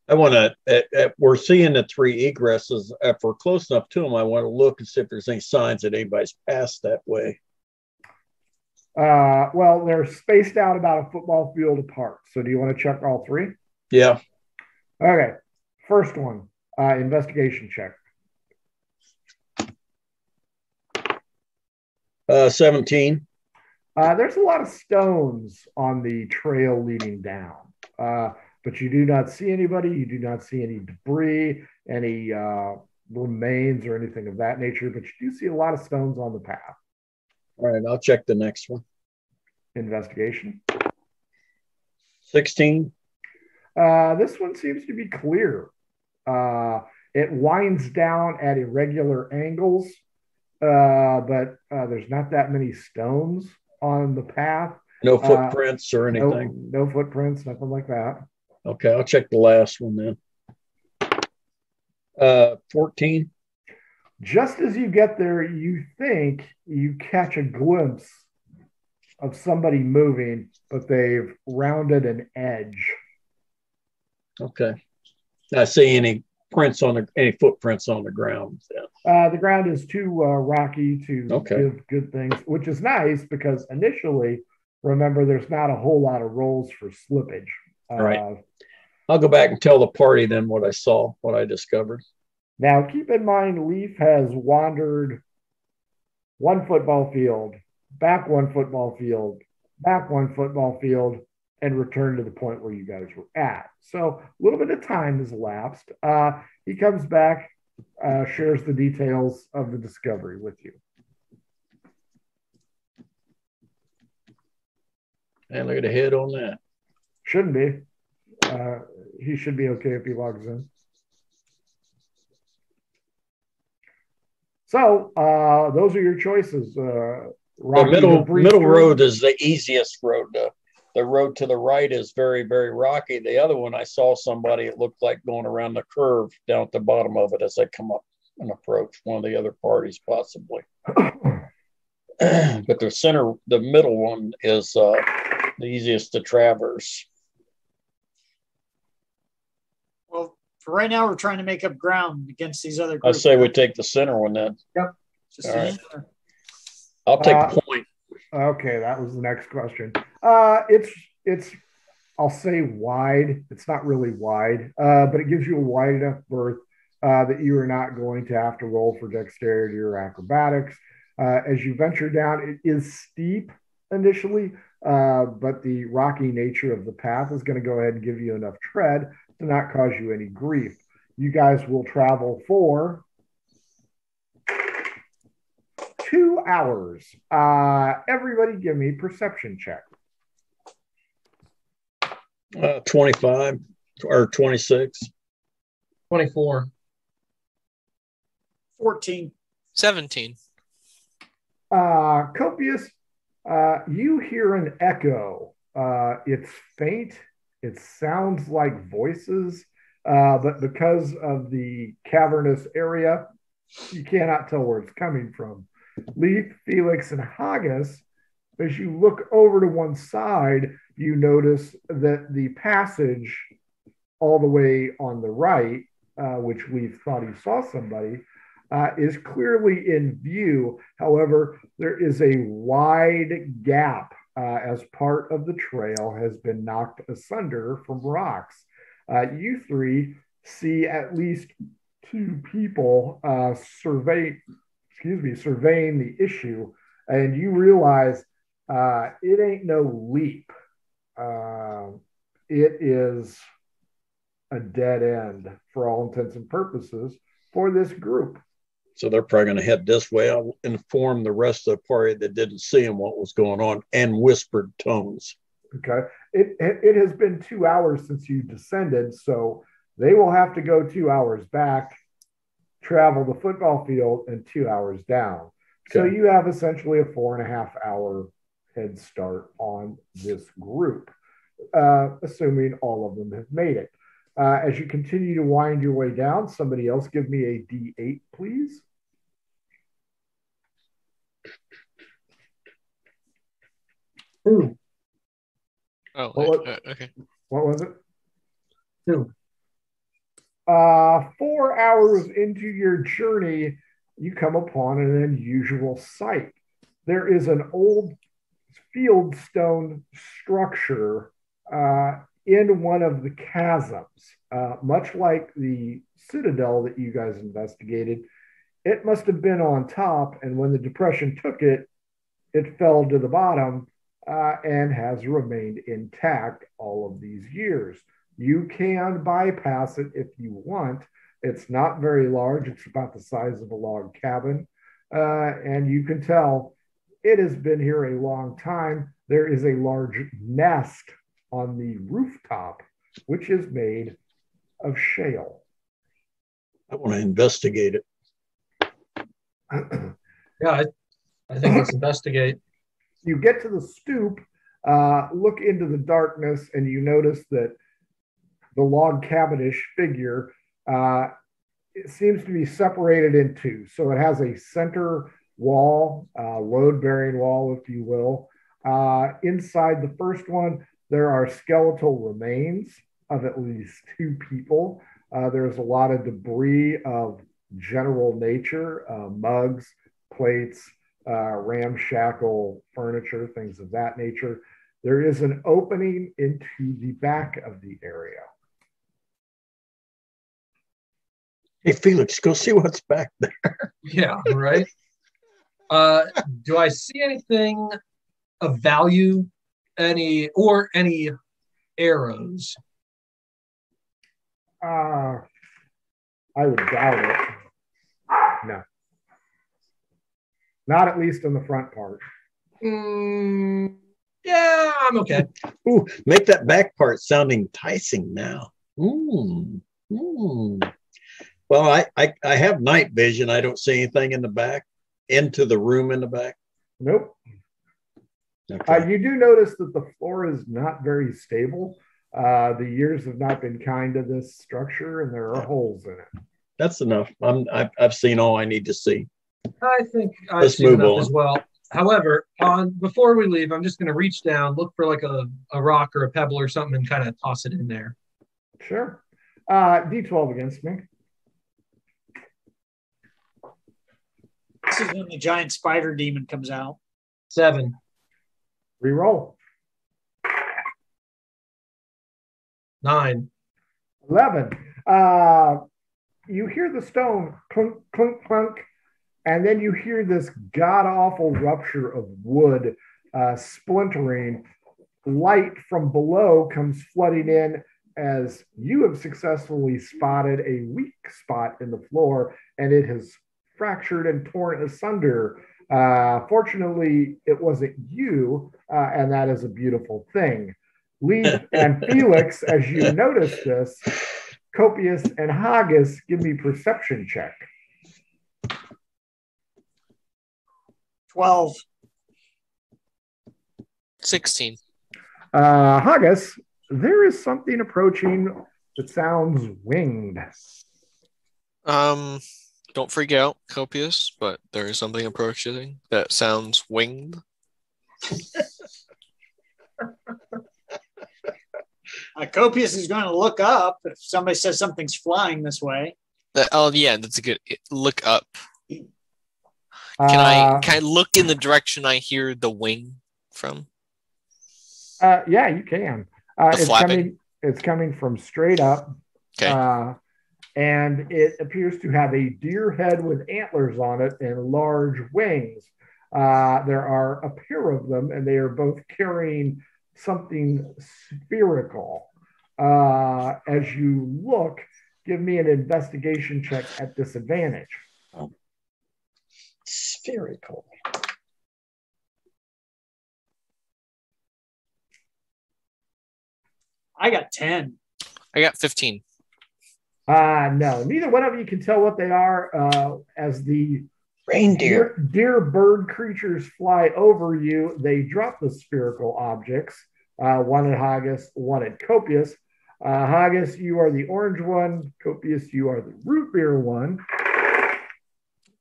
I want to. we're seeing the three egresses. If we're close enough to them, I want to look and see if there's any signs that anybody's passed that way. Uh, well, they're spaced out about a football field apart. So, do you want to check all three? Yeah. Okay. First one, uh, investigation check. Uh, 17. Uh, there's a lot of stones on the trail leading down, uh, but you do not see anybody. You do not see any debris, any uh, remains, or anything of that nature. But you do see a lot of stones on the path. All right. I'll check the next one. Investigation. 16. Uh, this one seems to be clear. Uh, it winds down at irregular angles, uh, but uh, there's not that many stones on the path. No Uh, footprints or No, anything. no footprints, nothing like that. Okay. I'll check the last one then. Uh, 14. Just as you get there, you think you catch a glimpse of somebody moving, but they've rounded an edge. Okay. I see any prints on the any footprints on the ground. Yeah. Uh, the ground is too uh, rocky to Okay. give good things, which is nice because initially, remember, there's not a whole lot of rolls for slippage. Uh, Right. I'll go back and tell the party then what I saw, what I discovered. Now, keep in mind, Leaf has wandered one football field, back one football field, back one football field, and return to the point where you guys were at. So a little bit of time has elapsed. Uh, he comes back, uh, shares the details of the discovery with you. And look at the head on that. Shouldn't be. Uh, he should be okay if he logs in. So uh, those are your choices. Uh, The middle middle road is the easiest road. The, the road to the right is very very rocky. The other one I saw somebody it looked like going around the curve down at the bottom of it as they come up and approach one of the other parties possibly. but the center the middle one is uh, the easiest to traverse. Well, for right now, we're trying to make up ground against these other I say we take the center one then. Just all right. a- I'll take Uh, point. Okay, that was the next question. Uh, it's it's I'll say wide. It's not really wide, uh, but it gives you a wide enough berth uh, that you are not going to have to roll for dexterity or acrobatics. Uh, as you venture down, it is steep initially, uh, but the rocky nature of the path is going to go ahead and give you enough tread to not cause you any grief. You guys will travel for two hours. Uh, everybody, give me perception check. Uh, 25 or 26. 24. 14. 17. Uh, Copious, uh, you hear an echo Uh, it's faint. It sounds like voices, uh, but because of the cavernous area, you cannot tell where it's coming from. Leaf, Felix, and Haggis, as you look over to one side, you notice that the passage all the way on the right, uh, which we thought he saw somebody, uh, is clearly in view. However, there is a wide gap uh, as part of the trail has been knocked asunder from rocks. Uh, you three see at least two people uh, survey, excuse me, surveying the issue, and you realize uh, it ain't no leap. Uh, it is a dead end for all intents and purposes for this group. So they're probably going to head this way. I'll inform the rest of the party that didn't see him what was going on and whispered tones. Okay. It, it, it has been two hours since you descended, so they will have to go two hours back, travel the football field, and two hours down. So you have essentially a four and a half hour head start on this group, uh, assuming all of them have made it. Uh, as you continue to wind your way down, somebody else give me a D8, please. Two. Oh, What- uh, okay. What was it? Two. Uh, four hours into your journey, you come upon an unusual sight. There is an old field stone structure uh, in one of the chasms, uh, much like the citadel that you guys investigated. It must have been on top, and when the depression took it, it fell to the bottom uh, and has remained intact all of these years. You can bypass it if you want. It's not very large, it's about the size of a log cabin. Uh, and you can tell it has been here a long time. There is a large nest on the rooftop, which is made of shale. I want to investigate it. Yeah, I, I think let's investigate. you get to the stoop, uh, look into the darkness, and you notice that the log cabinish figure uh, it seems to be separated in two. So it has a center wall, uh, load bearing wall, if you will. Uh, inside the first one, there are skeletal remains of at least two people. Uh, there's a lot of debris of general nature, uh, mugs, plates, uh, ramshackle furniture, things of that nature. There is an opening into the back of the area. Hey, Felix, go see what's back there. Yeah, right. Uh, do I see anything of value? Any or any arrows? Uh, I would doubt it. No. Not at least on the front part. Mm, yeah, I'm okay. Ooh, make that back part sound enticing now. Mm, mm. Well, I, I I have night vision. I don't see anything in the back, into the room in the back. Nope. Okay. Uh, you do notice that the floor is not very stable. Uh, the years have not been kind to this structure, and there are holes in it. That's enough. I'm I've, I've seen all I need to see. I think I've Let's seen move enough on. as well. However, on before we leave, I'm just going to reach down, look for like a, a rock or a pebble or something, and kind of toss it in there. Sure. Uh, D12 against me. This is when the giant spider demon comes out. Seven. Reroll. Nine. 11. Uh, you hear the stone clunk, clunk, clunk, and then you hear this god awful rupture of wood uh, splintering. Light from below comes flooding in as you have successfully spotted a weak spot in the floor and it has fractured and torn asunder. Uh, fortunately, it wasn't you, uh, and that is a beautiful thing. Leaf and Felix, as you notice this, Copious and Haggis, give me perception check. 12. 16. Uh, Haggis, there is something approaching that sounds winged. Um, don't freak out, Copious, but there is something approaching that sounds winged. Uh, Copious is going to look up if somebody says something's flying this way. That, oh yeah, that's a good look up. Can Uh, I can I look in the direction I hear the wing from? Uh, yeah, you can. Uh, The it's flapping? coming. It's coming from straight up. Okay. And it appears to have a deer head with antlers on it and large wings. Uh, there are a pair of them, and they are both carrying something spherical. Uh, as you look, give me an investigation check at disadvantage. Spherical. I got 10. I got 15. Uh, no, neither one of you can tell what they are uh, as the Reindeer. deer, dear bird creatures fly over you. They drop the spherical objects. Uh, one at Haggis, one at Copious. Uh, Haggis, you are the orange one. Copious, you are the root beer one.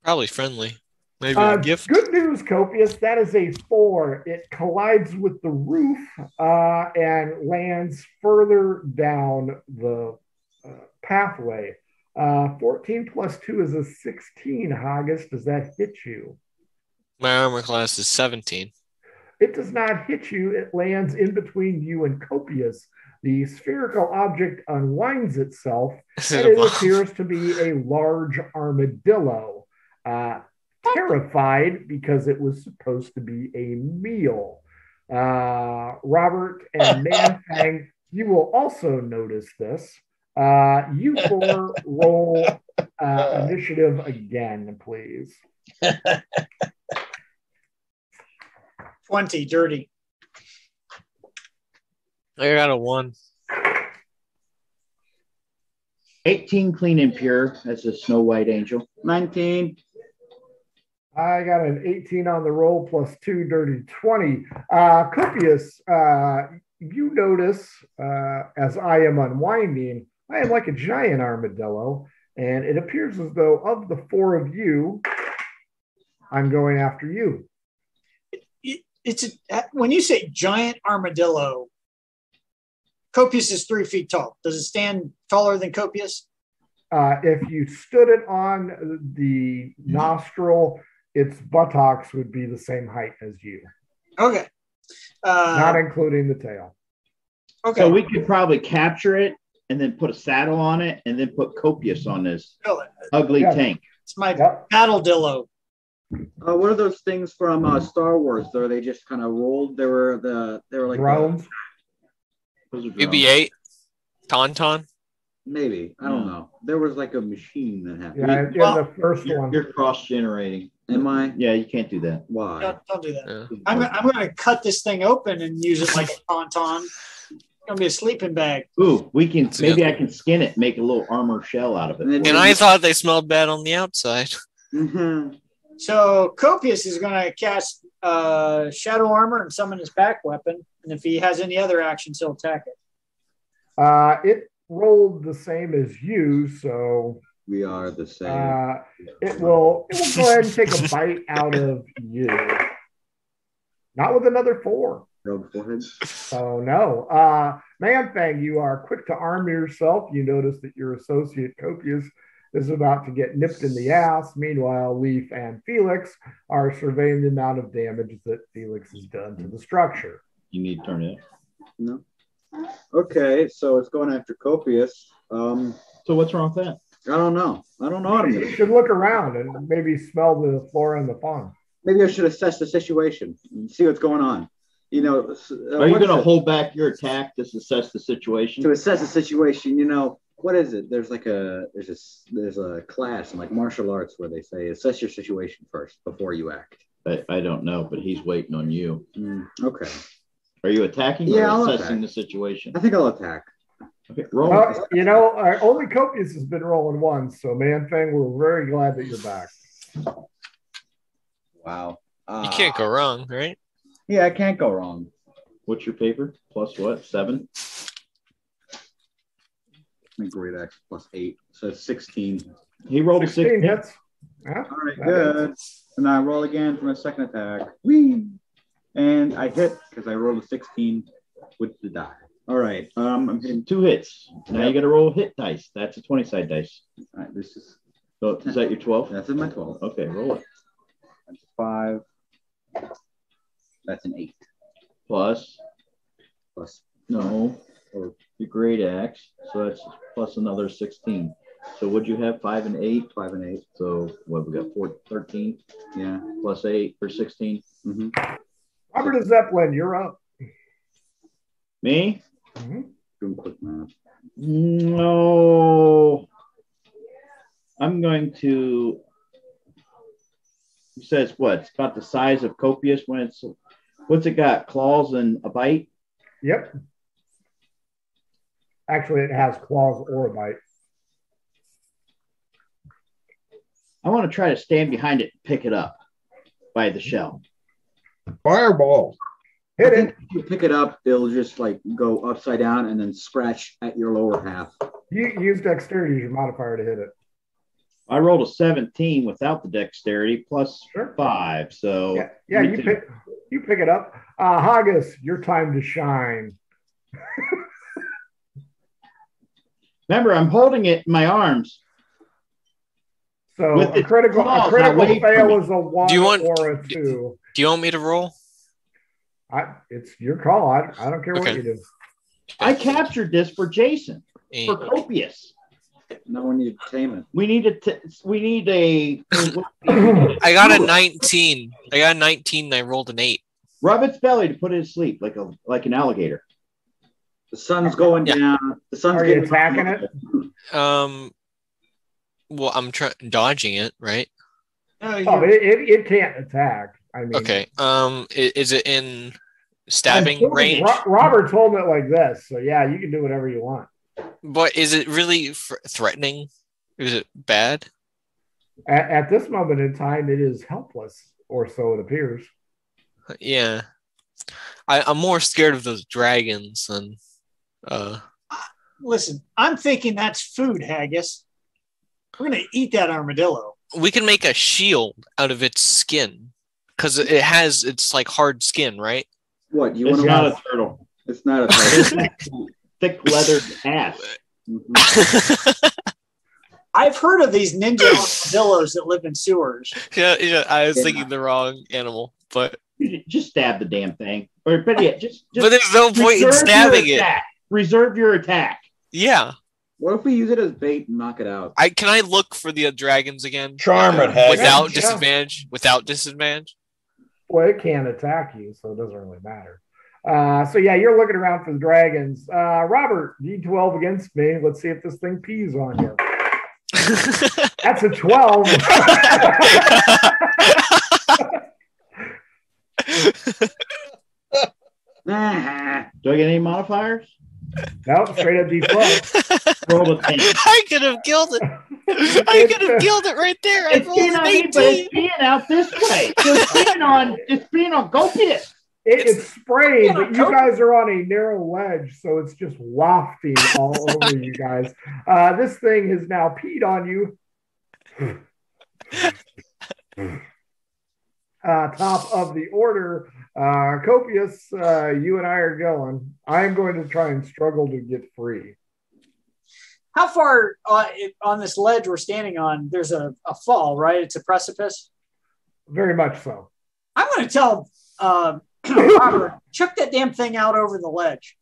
Probably friendly. Maybe Uh, a gift. Good news, Copious. That is a four. It collides with the roof uh, and lands further down the pathway. Uh, 14 plus 2 is a 16, Haggis. Does that hit you? My armor class is 17. It does not hit you. It lands in between you and Copious. The spherical object unwinds itself, Is and it it bomb? appears to be a large armadillo. Uh, terrified because it was supposed to be a meal. Uh, Robert and Manfang, you will also notice this. Uh, you four roll uh, initiative again, please. 20, dirty. I got a one. 18 clean and pure. That's a Snow White Angel. 19. I got an 18 on the roll plus two dirty 20. Uh, Copious, uh, you notice uh, as I am unwinding, I am like a giant armadillo, and it appears as though of the four of you, I'm going after you. It- It's a, when you say giant armadillo, Copious is three feet tall. Does it stand taller than Copious? Uh, if you stood it on the nostril, its buttocks would be the same height as you, Okay. not Uh, including the tail. okay. So we could probably capture it and then put a saddle on it and then put Copious on this ugly Yeah. tank. it's my Yep. paddle dillo. Uh, what are those things from uh, Star Wars? Where they just kind of rolled. They were the they were like the- Drones. Those are drones. BB-8, Tauntaun. maybe I don't know. There was like a machine that happened. Yeah, in Well, the first You're, one. you're cross generating. Am I? Yeah, you can't do that. Why? Don't, don't do that. Yeah. I'm, I'm going to cut this thing open and use it like a tauntaun. It's going to be a sleeping bag. Ooh, we can That's maybe good. I can skin it, make a little armor shell out of it. And And I thought they smelled bad on the outside. Mm-hmm. So Copious is going to cast uh, Shadow Armor and summon his back weapon. And if he has any other actions, he'll attack it. Uh, it rolled the same as you, so We are the same. uh, it will it will go ahead and take a bite out of you. Not with another four. Rogue forehead. So no. Uh, Manfang, you are quick to arm yourself. You notice that your associate Copious is about to get nipped in the ass. Meanwhile, Leaf and Felix are surveying the amount of damage that Felix has done to the structure. You need to turn it. No. Okay, so it's going after Copious. Um, So what's wrong with that? I don't know. I don't know what I'm You should look around and maybe smell the flora and the fauna. Maybe I should assess the situation and see what's going on. You know, uh, Are you going to hold back your attack to assess the situation? to assess the situation? You know, what is it? There's like a there's a there's a class in like martial arts where they say assess your situation first before you act. I, I don't know, but he's waiting on you. Mm, okay, Are you attacking Yeah, or I'll assessing attack. the situation? I think I'll attack. Okay, roll. Well, you know, uh, only Copious has been rolling once, so Manfang, we're very glad that you're back. Wow. Uh, You can't go wrong, right? Yeah, I can't go wrong. What's your paper? Plus what? Seven? My great axe plus eight. So it's 16. He rolled a 16 16. hits. Yeah, All right, that good. And I roll again for my second attack. Whee! And I hit because I rolled a 16 with the die. All right. Um, I'm hitting Two hits. Now you got to roll hit dice. That's a 20 side dice. All right, this is So is that your 12? that's in my 12. Okay, roll it. That's five. That's an eight. Plus, Plus no, or your great axe. So that's plus another 16. So would you have five and eight? five and eight. So what we got? Four, 13 Yeah. plus eight for 16. Mm-hmm. Robert Zeppelin, you're up. Me? Mhm. Doing quick math. No. I'm going to. It says what? It's about the size of copious when it's. What's it got? Claws and a bite? Yep. Actually, it has claws or a bite. I want to try to stand behind it and pick it up by the shell. Fireball. Hit it. if you pick it up, it'll just like go upside down and then scratch at your lower half. You use dexterity as your modifier to hit it. I rolled a 17 without the dexterity plus Sure. five. So Yeah, yeah. You too. pick. You pick it up. Uh, Haggis, your time to shine. remember, I'm holding it in my arms. So With a its critical, a critical fail me. is a one Do you want- or a two. Do you want me to roll? I, it's your call. I, I don't care what you do. I captured this for Jason Eh, for copious. Now we need to. We need a t- we need a I got a 19. I got a 19 and I rolled an 8. rub its belly to put it to sleep like a like an alligator. The sun's going Yeah. down. The sun's Are you getting attacking it? Um, well, I'm trying dodging it, right? No, Oh, it, it, it can't attack. I mean, Okay. Um, i- is it in stabbing range? Ro- Robert's holding it like this, so yeah, you can do whatever you want. But is it really fr- threatening? Is it bad? At, at this moment in time, it is helpless, or so it appears. Yeah. I, I'm more scared of those dragons than uh listen, I'm thinking that's food, Haggis. We're gonna eat that armadillo. we can make a shield out of its skin because it has it's like hard skin, right? What you It's want not to? a turtle. It's not a. Thick leathered ass. Mhm. I've heard of these ninja armadillos that live in sewers. yeah, yeah, I was Yeah. thinking the wrong animal, but Just stab the damn thing. Or better yet, just, just but there's no point in stabbing it. Reserve your attack. Yeah, What if we use it as bait and knock it out? I can I look for the dragons again Charm it, Haggis. without Yeah. disadvantage. Without disadvantage. Well, it can't attack you, so it doesn't really matter. Uh, so yeah, you're looking around for the dragons. Uh, Robert, D12 against me. Let's see if this thing pees on you. That's a 12. Ah, Do I get any modifiers? nope, straight up D12. Roll a 10. I could have killed it. I could have killed it right there. I It's rolled peeing an on me, but it's peeing out this way. So it's peeing on, it's peeing on Copious. It, it's spraying, Yeah, but you guys are on a narrow ledge, so it's just wafting all over you guys. Uh, this thing has now peed on you. Uh, top of the order, uh, Copious, uh, you and I are going. I am going to try and struggle to get free. How far uh, on this ledge we're standing on? There's a, a fall, right? It's a precipice. Very much so. I'm going to tell uh, Robert, chuck that damn thing out over the ledge.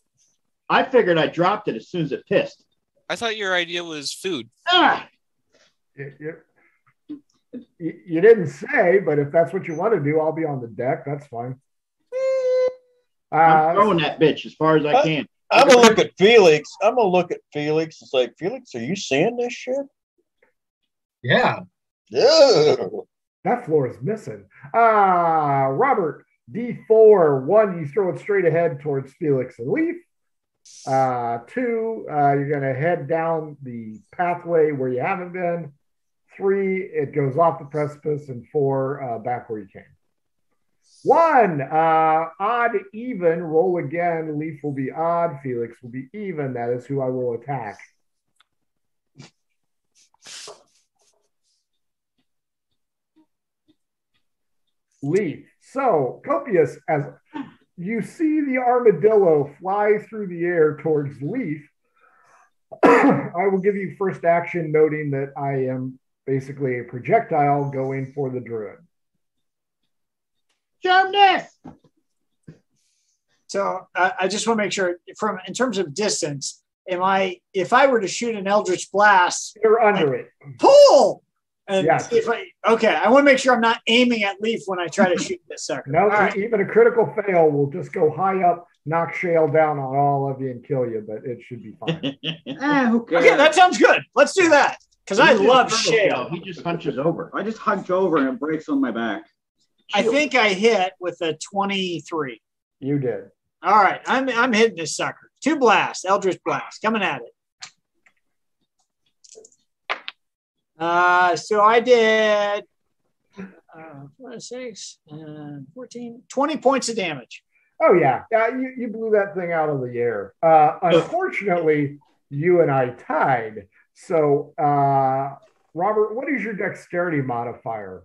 I figured I dropped it as soon as it pissed. I thought your idea was food. Ah, You, you- you- you didn't say, but if that's what you want to do, I'll be on the deck. That's fine. I'm Uh, throwing that bitch as far as I can. I'm gonna look at Felix. I'm gonna look at Felix and say, Felix, are you seeing this shit? Yeah. Yeah. That floor is missing. Ah, Robert, D4. One, you throw it straight ahead towards Felix and Leaf. Uh, two, uh, you're going to head down the pathway where you haven't been. Three, it goes off the precipice. And four, uh, back where you came. One, uh, odd, even, roll again. Leaf will be odd. Felix will be even. That is who I will attack. Leaf. So, Copious, as you see the armadillo fly through the air towards Leaf, I will give you first action, noting that I am basically a projectile going for the druid. Sharpness. So I I just want to make sure from in terms of distance, am I if I were to shoot an Eldritch blast, You're under it. pull and Yes. if I okay, I want to make sure I'm not aiming at Leaf when I try to shoot this sucker. No, All right. even a critical fail will just go high up, knock Shale down on all of you, and kill you. But it should be fine. Eh, who cares? Okay, that sounds good. Let's do that because I love shale. tail. He just hunches over. I just hunch over and it breaks on my back. I think I hit with a 23. you did. All right, I'm I'm hitting this sucker. Two blasts, Eldritch blast, coming at it. Uh, so I did uh, four, six, uh, 14, 20 points of damage. Oh yeah, yeah. You, you blew that thing out of the air. Uh, unfortunately, you and I tied. So, uh, Robert, what is your dexterity modifier?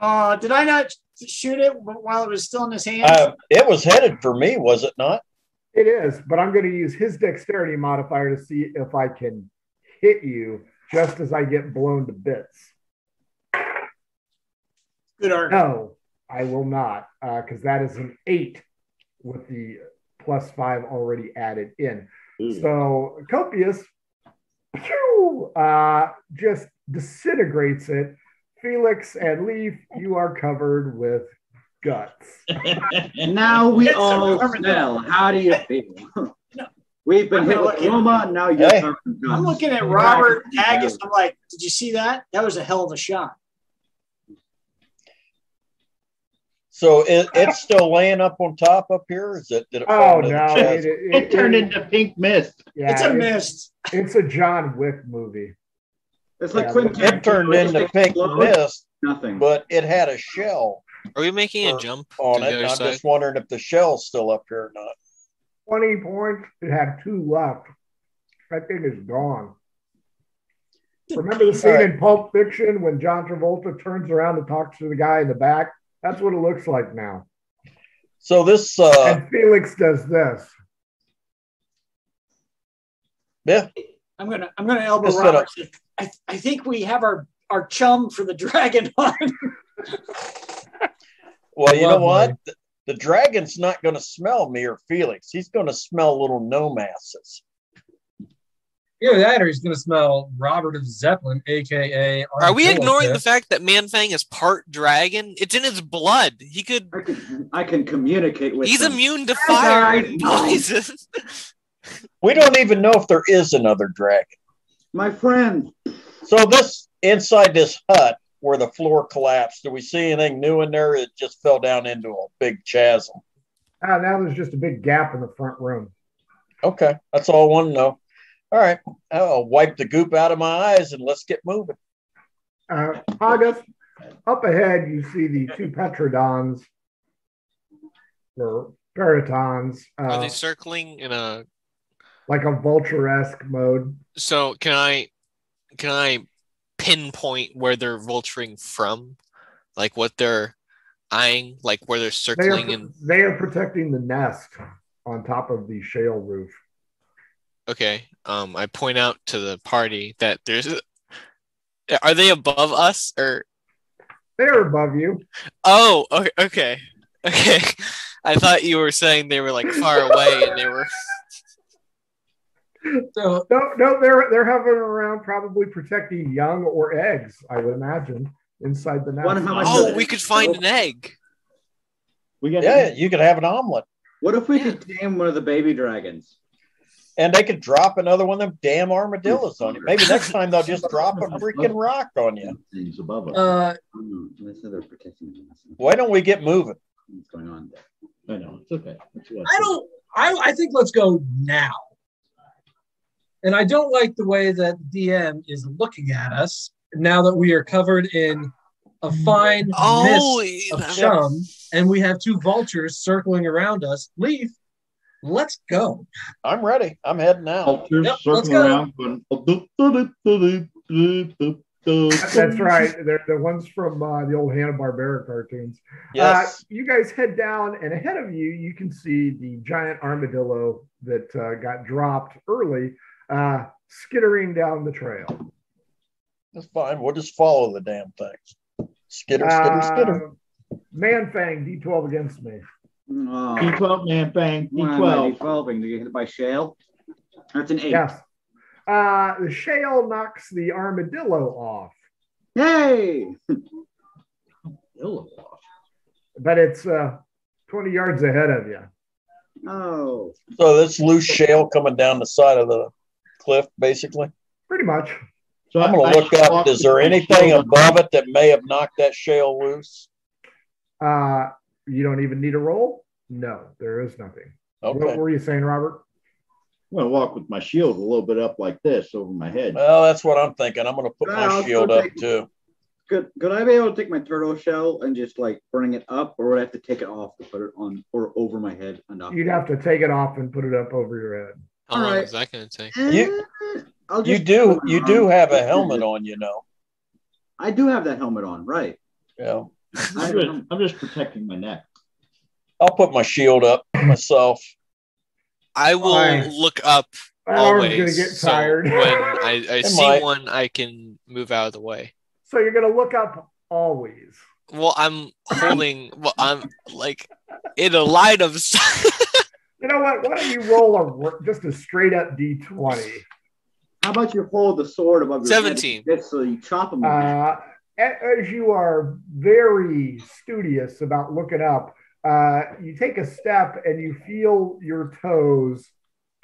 Uh, did I not shoot it while it was still in his hand? Uh, it was headed for me, was it not? It is, but I'm going to use his dexterity modifier to see if I can hit you just as I get blown to bits. Good art. No, I will not, because that is an eight with the plus five already added in. So Copious phew, uh, just disintegrates it. Felix and Leaf, you are covered with guts. And now we It's all permanent- smell. How do you feel? We've been I'm hit with looking- Roma, now you're Hey. I'm looking at Robert Agus. I'm like, did you see that? That was a hell of a shot. So it, it's still laying up on top up here? Is it? Did it Oh fall into the no! It, it, It turned it- into pink mist. yeah, it's a it- mist. It's a John Wick movie. It's like Yeah, Quentin It turned into pink explode, mist, Nothing. but it had a shell Are we making a jump on it. the and other I'm side? just wondering if the shell's still up here or not. 20 points. It had two left. That thing is gone. Remember the scene All right. in Pulp Fiction when John Travolta turns around and talks to the guy in the back? That's what it looks like now. So this, uh, and Felix does this. yeah, I'm gonna I'm gonna elbow Just Robert. I, I think we have our our chum for the dragon on. well, you know Lovely. what? The, the dragon's not going to smell me or Felix. He's going to smell little gnomasses. Either that or he's going to smell Robert of Zeppelin, aka. Are we Armadillo ignoring the fact that Manfang is part dragon? It's in his blood. He could. I can, I can communicate with He's them. immune to fire guys, and no. poison. We don't even know if there is another dragon. My friend, So this inside this hut where the floor collapsed, do we see anything new in there? It just fell down into a big chasm. Ah, now there's just a big gap in the front room. Okay, that's all I want to know. All right, I'll wipe the goop out of my eyes and let's get moving. Uh, August, up ahead, you see the two Petrodons or Perytons, Are uh, they circling in a? like a vulture esque mode. So can I, can I pinpoint where they're vulturing from, like what they're eyeing, like where they're They are, circling in? they are protecting the nest on top of the shale roof. Okay. Um, I point out to the party that there's. Are they above us or? They're above you. Oh, okay, okay, okay. I thought you were saying they were like far away and they were. So No, no, they're they're hovering around, probably protecting young or eggs. I would imagine inside the nest. Wonder how Oh, we could find an egg. We got Yeah, you could have an omelet, what if we could tame one of the baby dragons? and they could drop another one of them damn armadillos on you. Maybe next time they'll just drop a freaking rock on you. things above us. uh, They said they're protecting them. Why don't we get moving? What's going on? I know it's okay. It's I don't. I, I think let's go now. And I don't like the way that DM is looking at us now that we are covered in a fine Oh, mist of that- chum, and we have two vultures circling around us. Leaf, let's go. I'm ready. I'm heading out. Vultures Yep, circling around going, "Oh, doop, doop, doop, doop, doop, doop, That's right. They're the ones from uh, the old Hanna Barbera cartoons. Yes. Uh, you guys head down, and ahead of you, you can see the giant armadillo that uh, got dropped early, uh, skittering down the trail. That's fine. We'll just follow the damn things. Skitter, skitter, skitter. Man Manfang, D12 against me. Oh, D12 Manfang, why am I D12. D12ing? Did you get hit by shale? That's an eight. Yes. Uh, the shale knocks the armadillo off, Yay! but it's uh, 20 yards ahead of you. Oh, So this loose shale coming down the side of the cliff, basically. Pretty much. So I'm going to look should up. Is there with anything shield above it that may have knocked that shale loose? Uh, you don't even need a roll? No, there is nothing. Okay. What were you saying, Robert? I'm going to walk with my shield a little bit up like this over my head. Well, that's what I'm thinking. I'm going to put Well, my I'll shield up take- too. could could I be able to take my turtle shell and just like bring it up, or would I have to take it off to put it on or over my head and up? You'd have to take it off and put it up over your head. How long Alright. is that going to take? You- Eh, I'll You do. You do have a helmet on. You know. I do have that helmet on, right? Yeah. I I'm just, I'm just protecting my neck. I'll put my shield up myself. I will Fine. look up My arm's always. gonna get so tired. when I, I see might. one, I can move out of the way. so you're gonna look up always. Well, I'm holding. Well, I'm like in a line of. You know what? Why don't you roll a just a straight up d20? How about you hold the sword above your head 17. just so you chop them? Uh, as you are very studious about looking up, uh, you take a step and you feel your toes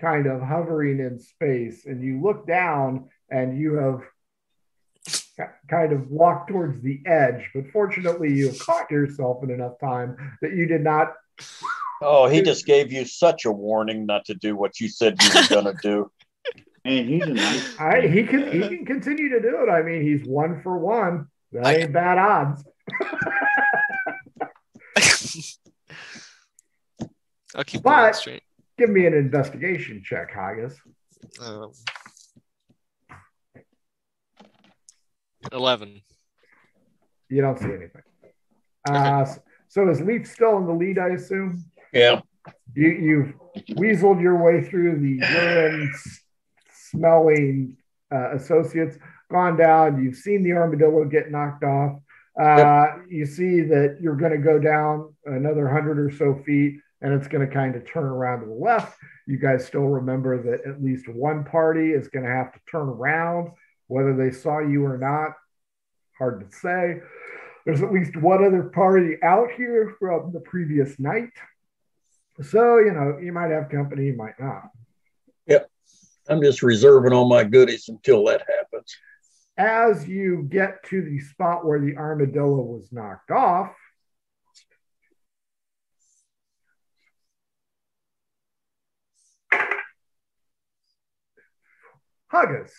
kind of hovering in space, and you look down and you have kind of walked towards the edge. But fortunately, you have caught yourself in enough time that you did not. Oh, he just gave you such a warning not to do what you said you were going to do. And he's a nice. I, he can he can continue to do it. I mean, he's one for one. That I- ain't bad odds. I'll keep But- straight. Give me an investigation check, Haggis. Um, Eleven. You don't see anything. Uh, so is Leaf still in the lead? I assume Yeah. you you've weaseled your way through the urine smelling uh, associates, gone down. You've seen the armadillo get knocked off. Uh, You see that you're going to go down another hundred or so feet, and it's going to kind of turn around to the left. You guys still remember that at least one party is going to have to turn around, whether they saw you or not. Hard to say. There's at least one other party out here from the previous night. So, you know, you might have company, you might not. Yep. I'm just reserving all my goodies until that happens. As you get to the spot where the armadillo was knocked off, Huggis.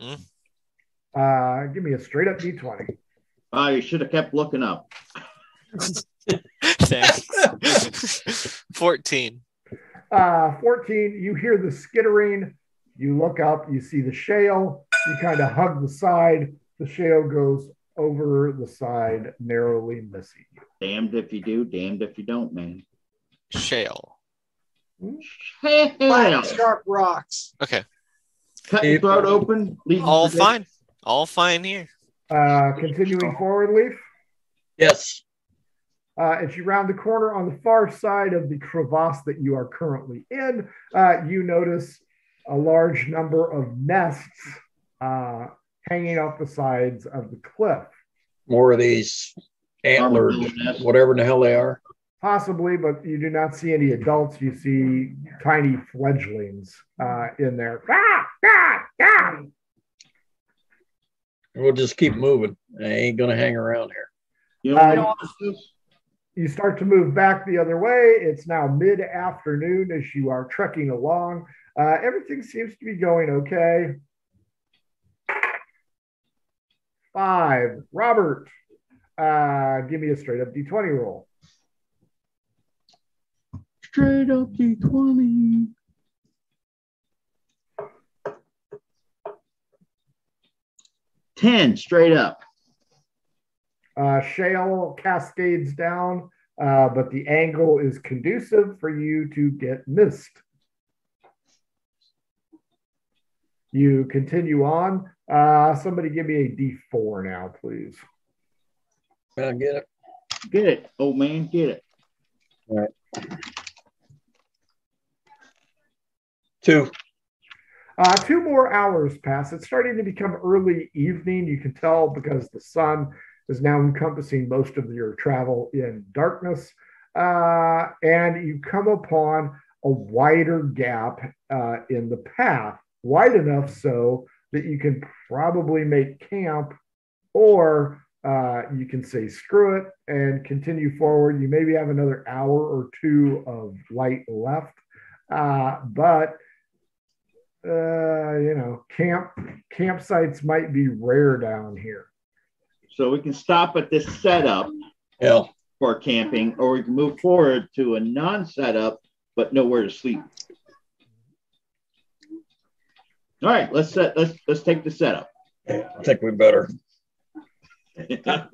Hmm? Uh, give me a straight up d20. Oh, you should have kept looking up. Thanks. Fourteen. Uh, 14, you hear the skittering. You look up, you see the shale. You kind of hug the side. The shale goes over the side, narrowly missing you. Damned if you do, damned if you don't, man. Shale. Flat Hell. sharp rocks. Okay. Cut your throat open. leave All you for fine. All fine here. Uh, continuing forward, Leaf. Yes. Uh, as you round the corner on the far side of the crevasse that you are currently in, uh, you notice a large number of nests uh, hanging off the sides of the cliff. More of these antlered, Armadillo nests. whatever in the hell they are. Possibly, but you do not see any adults. You see tiny fledglings uh, in there. Ah, ah, ah. We'll just keep moving. I ain't going to hang around here. You know Uh, what this is? You start to move back the other way. It's now mid afternoon as you are trekking along. Uh, everything seems to be going okay. Five. Robert, Uh, give me a straight up d20 roll. Straight up D20. Ten straight up. Uh, shale cascades down, uh, but the angle is conducive for you to get missed. You continue on. Uh, somebody give me a d4 now, please. I get it. Get it, old man. Get it. Two. Uh, two more hours pass. It's starting to become early evening. You can tell because the sun is now encompassing most of your travel in darkness. Uh, and you come upon a wider gap uh, in the path, wide enough so that you can probably make camp or uh, you can say screw it and continue forward. You maybe have another hour or two of light left. Uh, but uh, you know, camp campsites might be rare down here. So we can stop at this setup Yeah. for camping, or we can move forward to a non-setup, but nowhere to sleep. All right, let's set. Let's let's take the setup. I think we better.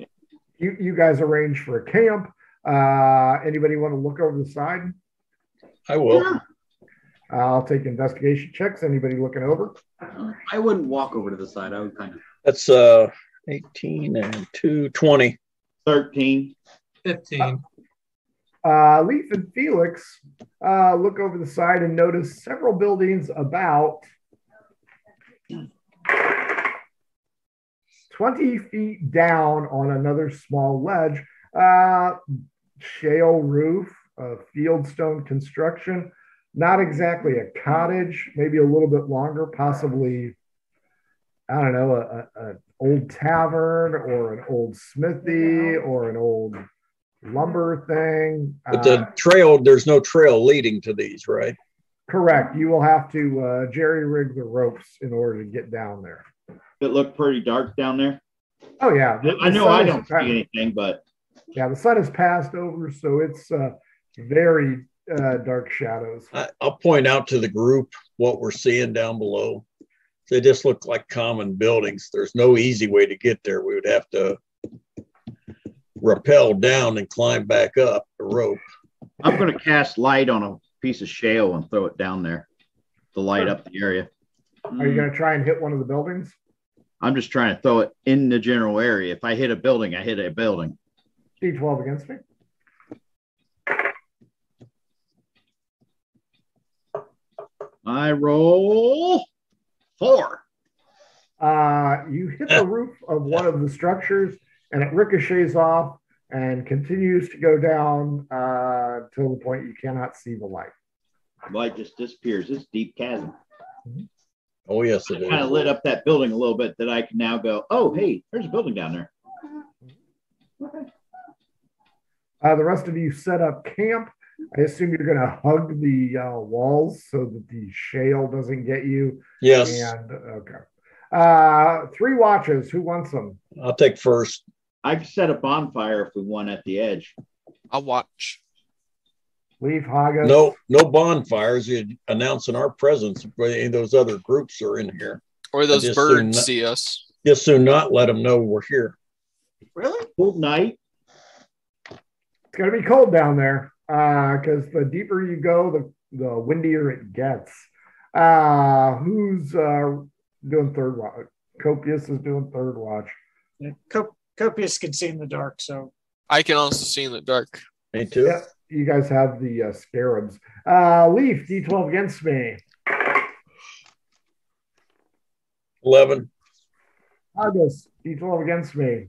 You you guys arrange for a camp. Uh, anybody want to look over the side? I will. Sure. I'll take investigation checks. Anybody looking over? I wouldn't walk over to the side. I would kind of. That's uh 18 and 2, 20. Thirteen. 15. Uh, Leaf and Felix uh, look over the side and notice several buildings about 20 feet down on another small ledge. Uh, shale roof, uh, fieldstone construction. Not exactly a cottage, maybe a little bit longer, possibly, I don't know, a, a, an old tavern or an old smithy or an old lumber thing. But Uh, the trail, there's no trail leading to these, right? Correct. You will have to uh, jerry rig the ropes in order to get down there. It looked pretty dark down there. Oh yeah, the- I know I don't see anything, but Yeah, the sun has passed over, so it's uh, very uh, dark shadows. I, I'll point out to the group what we're seeing down below. They just look like common buildings. There's no easy way to get there. We would have to rappel down and climb back up the rope. I'm going to cast light on a piece of shale and throw it down there to light up the area. Are you going to try and hit one of the buildings? I'm just trying to throw it in the general area. If I hit a building, I hit a building. D12 against me. I roll four. Uh, you hit the roof of one of the structures, and it ricochets off and continues to go down uh, till the point you cannot see the light. The Light just disappears. It's deep chasm. Oh, yes, it Kind of lit up that building a little bit that I can now go, oh, hey, there's a building down there. Uh, the rest of you set up camp. I assume you're going to hug the uh, walls so that the shale doesn't get you. Yes, And okay. Uh, three watches. Who wants them? I'll take first. I could set a bonfire if we want at the edge. I'll watch. Leave Haga. No, no bonfires. You're announcing our presence. if Any of those other groups are in here. Or those birds seen that- see us. Just soon not let them know we're here. Really? Cold night. It's going to be cold down there because the deeper you go, the, the windier it gets. Uh, who's uh, doing third watch? Copious is doing third watch. Cop- Copious can see in the dark, so I can also see in the dark. Me too. Yeah, you guys have the uh, scarabs. Uh, Leaf, D12 against me. 11. August, D12 against me.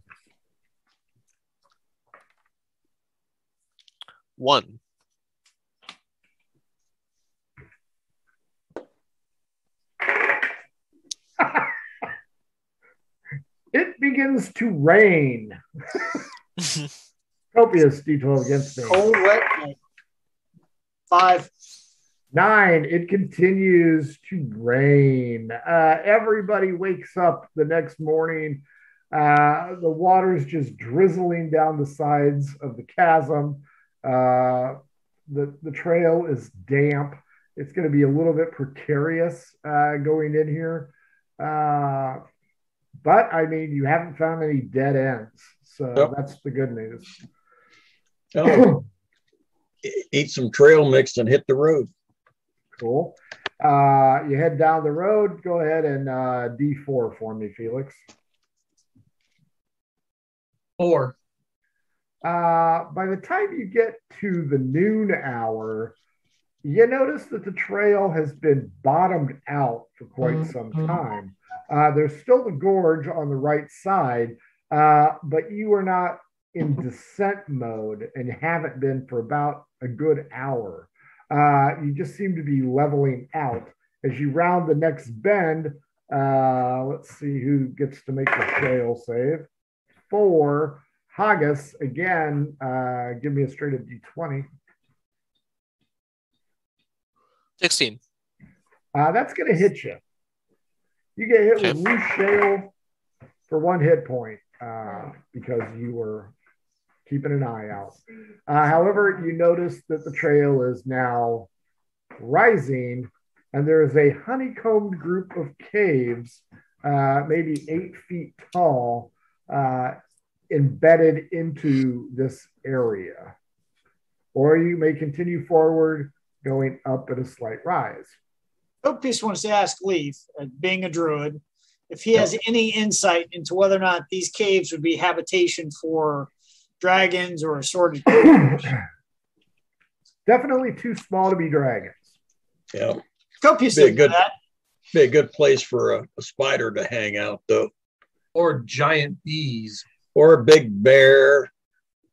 One. It begins to rain. Copious, D12 against me. cold, wet. Five. Nine, it continues to rain. Uh, everybody wakes up the next morning Uh, the water's just drizzling down the sides of the chasm. Uh, the, the trail is damp. It's going to be a little bit precarious uh, going in here. Uh, but I mean, you haven't found any dead ends. So Yep. that's the good news. Oh, eat some trail mix and hit the road. Cool. Uh, you head down the road. Go ahead and uh, D4 for me, Felix. Four. Uh, by the time you get to the noon hour, you notice that the trail has been bottomed out for quite some time. Uh, there's still the gorge on the right side, uh, but you are not in descent mode and haven't been for about a good hour. Uh, you just seem to be leveling out. As you round the next bend, uh, let's see who gets to make the trail save. Four. Haggis, again, uh, give me a straight of d20. 16. Uh, that's going to hit you. You get hit Okay. with loose shale for one hit point uh, because you were keeping an eye out. Uh, however, you notice that the trail is now rising, and there is a honeycombed group of caves, uh, maybe eight feet tall, uh, embedded into this area. Or you may continue forward, going up at a slight rise. Copious wants to ask Leaf, uh, being a druid, if he has any insight into whether or not these caves would be habitation for dragons or assorted creatures. Definitely too small to be dragons. Yeah, Copious Be a good- that. be a good place for a, a spider to hang out, though, Or giant bees. Or a big bear,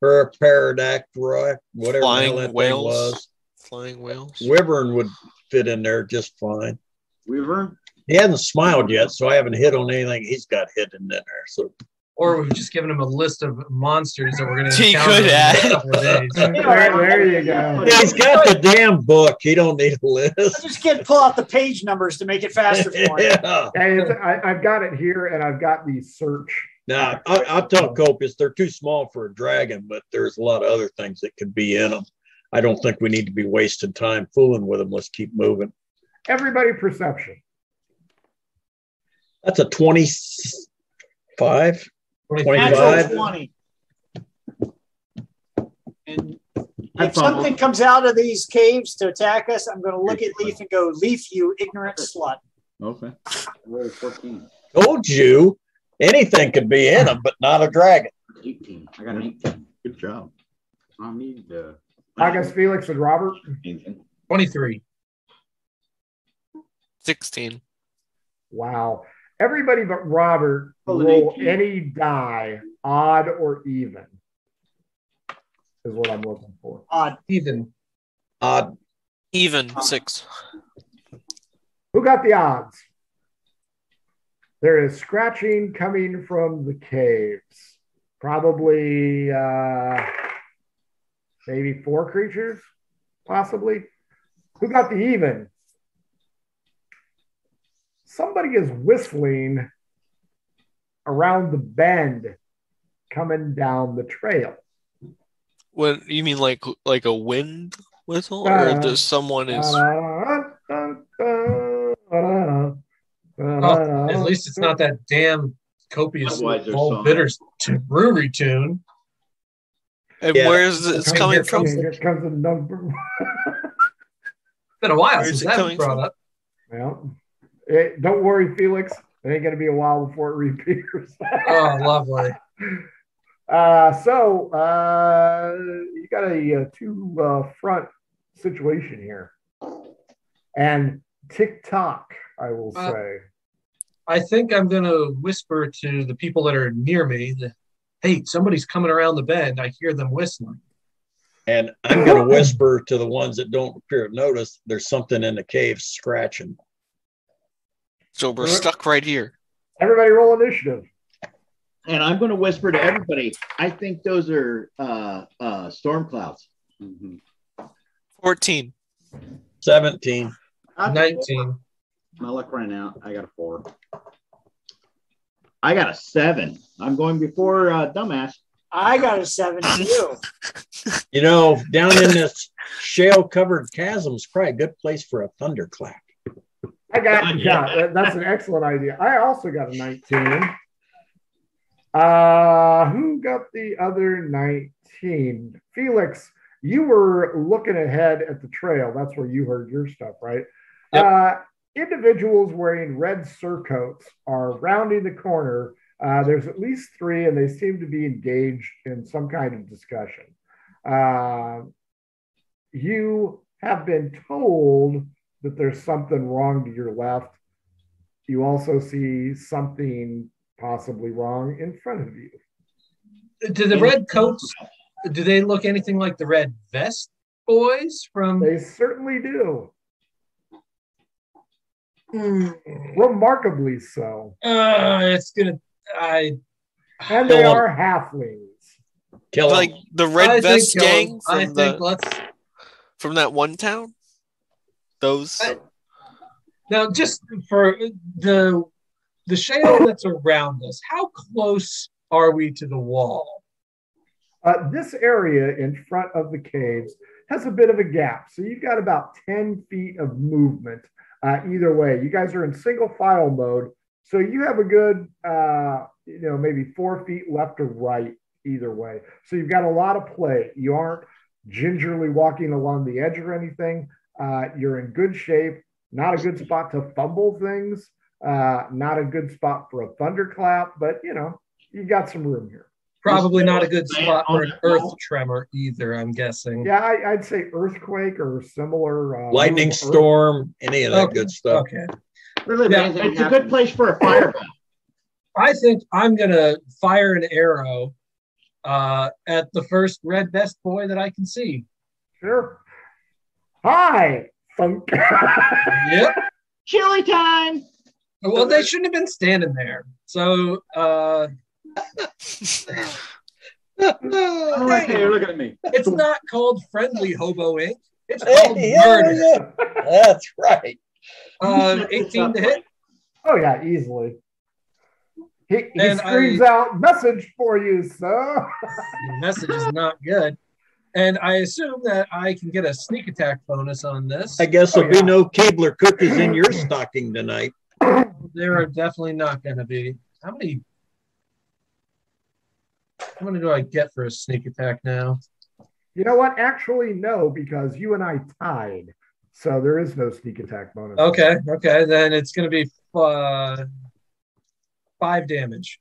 or a pterodactyl, whatever the hell Flying that thing whales. was. Flying whales. Wyvern would fit in there just fine. Weaver. He hasn't smiled yet, so I haven't hit on anything he's got hidden in there. So Or we've just given him a list of monsters that we're going to He could add. next couple. There, there you go. he's got the damn book. He don't need a list. I just can't pull out the page numbers to make it faster for you. yeah. And I, I've got it here, and I've got the search. Now, I, I'll tell Copius they're too small for a dragon, but there's a lot of other things that could be in them. I don't think we need to be wasting time fooling with them. Let's keep moving. Everybody perception. That's a 25. 25. 20. And if something comes out of these caves to attack us, I'm going to look at Leaf and go, Leaf, you ignorant slut. Okay. I rolled 14. Told you anything could be in them, but not a dragon. 18. I got an 18. Good job. I don't need uh, the. August, Felix, and Robert. 23. 16. Wow. Everybody but Robert Oh, roll any die, odd or even, is what I'm looking for. Odd. Even. Odd. Even 6. Who got the odds? There is scratching coming from the caves. Probably uh, maybe four creatures, possibly. Who got the even? Somebody is whistling around the bend coming down the trail. What you mean like like a wind whistle? Uh, or there's someone is uh, uh, uh, Oh, at least it's not that damn copious Budweiser old song. bitters t- brewery tune. and Yeah. where is this Here coming comes- from? Here comes the number. It's been a while Where's since that was coming brought from? up. Well, eh, don't worry, Felix. It ain't gonna be a while before it reappears. Oh, lovely. uh, so uh, you got a, uh two uh, front situation here, and tick tock. I will Uh, say. I think I'm going to whisper to the people that are near me that, hey, somebody's coming around the bend. I hear them whistling. And I'm going to whisper to the ones that don't appear to notice there's something in the cave scratching. So we're stuck right here. Everybody, roll initiative. And I'm going to whisper to everybody. I think those are uh, uh, storm clouds. Mhm. 14. 17. 19. My luck ran out. I got a four. I got a seven. I'm going before uh, dumbass. I got a seven too. You know, down in this shale covered chasm is probably a good place for a thunderclap. I got Yeah. yeah, that's an excellent idea. I also got a 19. Uh who got the other 19? Felix, you were looking ahead at the trail. That's where you heard your stuff, right? Yep. Uh individuals wearing red surcoats are rounding the corner. Uh, there's at least three, and they seem to be engaged in some kind of discussion. Uh, you have been told that there's something wrong to your left. You also see something possibly wrong in front of you. Do the red coats? Do they look anything like the red vest boys from? They certainly do, Hmm. remarkably so. Uh, it's gonna. I. And they are halflings. Kill 'em. Like the red I vest kill 'em. gang I from think the let's from that one town. Those I- now just for the the shale that's around us. How close are we to the wall? Uh, this area in front of the caves has a bit of a gap. So you've got about 10 feet of movement uh, either way. You guys are in single file mode. So you have a good, uh, you know, maybe four feet left or right either way. So you've got a lot of play. You aren't gingerly walking along the edge or anything. Uh, you're in good shape. Not a good spot to fumble things. Uh, not a good spot for a thunderclap, but you know, you got some room here. Probably not a good spot for on an earth tremor either. I'm guessing. Yeah, I, I'd say earthquake or similar. Uh, Lightning move- storm, any of that Okay, good stuff. Okay. Really, Yeah, anything It's a good place for a fireball. I think I'm gonna fire an arrow uh, at the first red vest boy that I can see. Sure. Hi, Funk. Yep. Chili time. Well, they shouldn't have been standing there. So uh, Oh, okay, you're looking at me. it's not called Friendly Hobo Inc. It's Hey, called yeah, Murder. yeah. That's right. Uh, 18 to hit. oh yeah, easily. He, he screams I- out, "Message for you, sir." Message is not good. And I assume that I can get a sneak attack bonus on this. I guess Oh, there'll yeah. be no Keebler cookies in your stocking tonight. There are definitely not going to be. How many? How many do I get for a sneak attack now? You know what? Actually, no, because you and I tied, so there is no sneak attack bonus. Okay, okay, then it's going to be uh, five damage.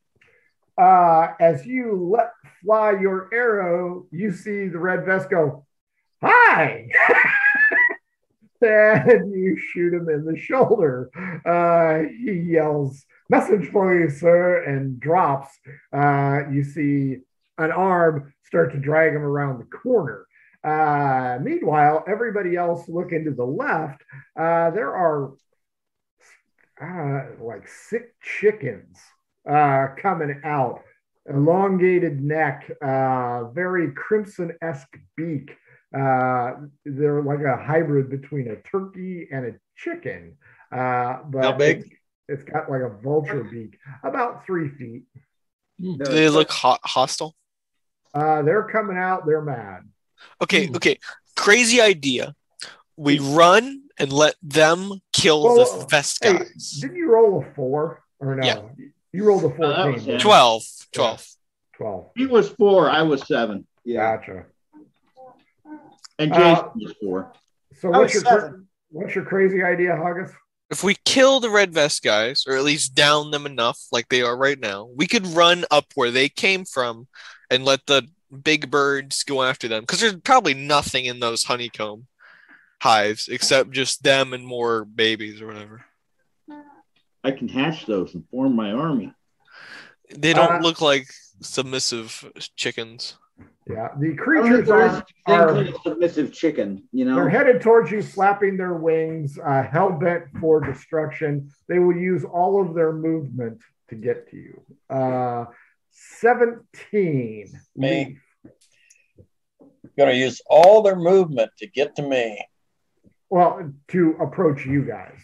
Uh, as you let fly your arrow, you see the red vest go, "Hi." and you shoot him in the shoulder. Uh, he yells, Message for you, sir, and drops. Uh, you see an arm start to drag him around the corner. Uh, meanwhile, everybody else looking to the left, uh, there are uh, like sick chickens uh, coming out. Elongated neck, uh, very crimson esque beak. Uh, they're like a hybrid between a turkey and a chicken. Uh, but How big? It's, it's got like a vulture beak, about three feet. do they look ho- hostile? Uh, they're coming out. They're mad. Okay, Hmm. okay. Crazy idea. We run and let them kill Well, the vest Hey, guys. didn't you roll a four or no? Yeah. You rolled a that 14. was didn't 12. 12. 12. He was four. I was seven. Yeah. Gotcha. And Uh, Jason was four. So what's your cra- seven. what's your crazy idea, Huggus? If we kill the red vest guys, or at least down them enough like they are right now, we could run up where they came from and let the big birds go after them. Because there's probably nothing in those honeycomb hives except just them and more babies or whatever. I can hatch those and form my army. They don't Uh, look like submissive chickens. Yeah, the creatures think there is are, are submissive chicken, you know? they're headed towards you, flapping their wings, uh, hell bent for destruction. They will use all of their movement to get to you. Uh, Seventeen. Me. Leaf. Going to use all their movement to get to me. Well, to approach you guys.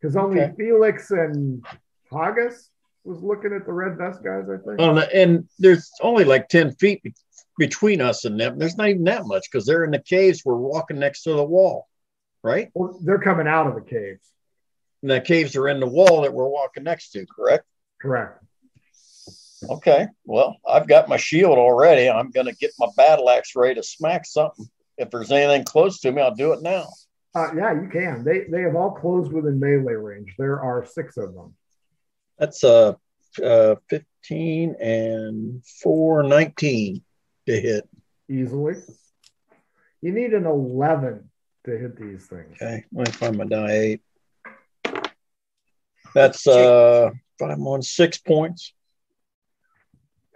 Because only Okay. Felix and Haggis was looking at the red vest guys. I think. On the, and there's only like 10 feet be- between us and them. There's not even that much because they're in the caves. We're walking next to the wall, right? Well, they're coming out of the caves. And the caves are in the wall that we're walking next to, correct? Correct. Okay. Well, I've got my shield already. I'm going to get my battle axe ready to smack something. If there's anything close to me, I'll do it now. Uh, yeah, you can. They they have all closed within melee range. There are six of them. That's a, uh 15 and 4, 19 to hit. easily. You need an 11 to hit these things. Okay, let me find my die eight. That's uh five on six points.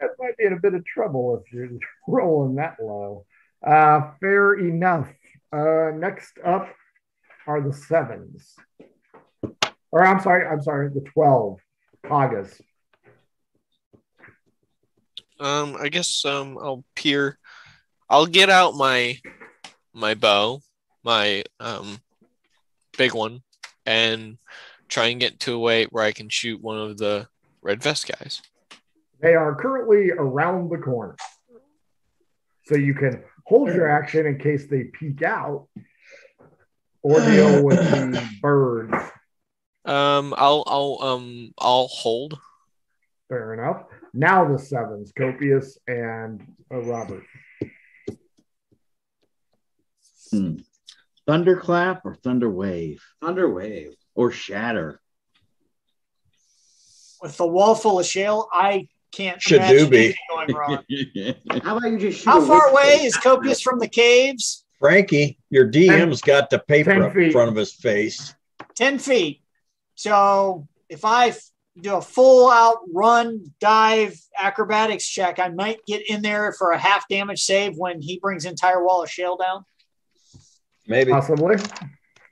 That might be in a bit of trouble if you're rolling that low. Uh, fair enough. Uh, next up are the sevens. Or I'm sorry, I'm sorry, the 12. Haggis. Um, I guess um I'll peer. I'll get out my my bow, my um big one, and try and get to a way where I can shoot one of the red vest guys. They are currently around the corner. So you can hold your action in case they peek out or deal with the birds. Um, I'll I'll um I'll hold. Fair enough. Now the sevens, Copious and uh, Robert. Hmm. Thunderclap or Thunderwave Thunderwave. or Shatter? With the wall full of shale, I can't Should imagine do be. anything going wrong. How about you just shoot? How a far witch away bolt? is Copious from the caves? Frankie, your DM's got the paper 10 up in feet. front of his face. 10 feet. So if I f- do a full out run, dive, acrobatics check, I might get in there for a half damage save when he brings entire wall of shale down. Maybe. Possibly.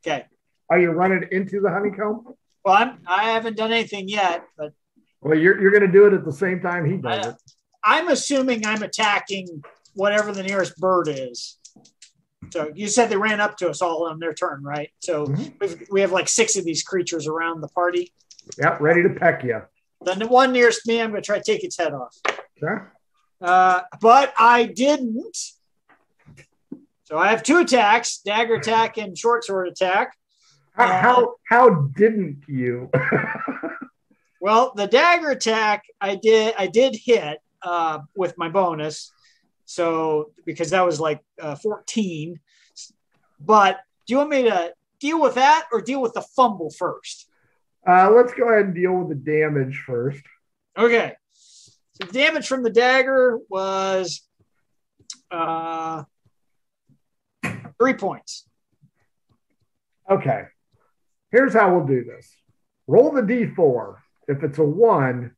Okay. Are you running into the honeycomb? Well, I'm, I haven't done anything yet, but Well, you're, you're going to do it at the same time he does I- it. I'm assuming I'm attacking whatever the nearest bird is. So you said they ran up to us all on their turn, right? So Mhm. we've, we have like six of these creatures around the party. Yep, ready to peck you. Then the one nearest me, I'm going to try to take its head off. Okay. Uh, but I didn't. So I have two attacks: dagger attack and short sword attack. How, Uh, how, how didn't you? Well, the dagger attack I did I did hit uh, with my bonus, so because that was like uh, 14. But do you want me to deal with that or deal with the fumble first? uh, let's go ahead and deal with the damage first. Okay. So the damage from the dagger was uh, three points. Okay. Here's how we'll do this roll the d4. If it's a one,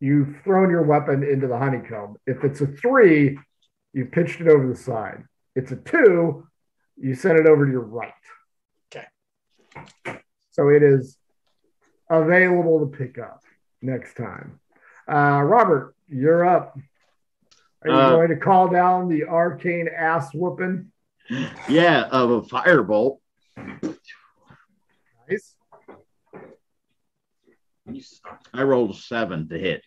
you've thrown your weapon into the honeycomb. If it's a three, you pitched it over the side. It's a two, you sent it over to your right. Okay. So it is available to pick up next time. Uh, Robert, you're up. Are you Uh, going to call down the arcane ass whooping? Yeah, of a firebolt. Nice. I rolled a seven to hit.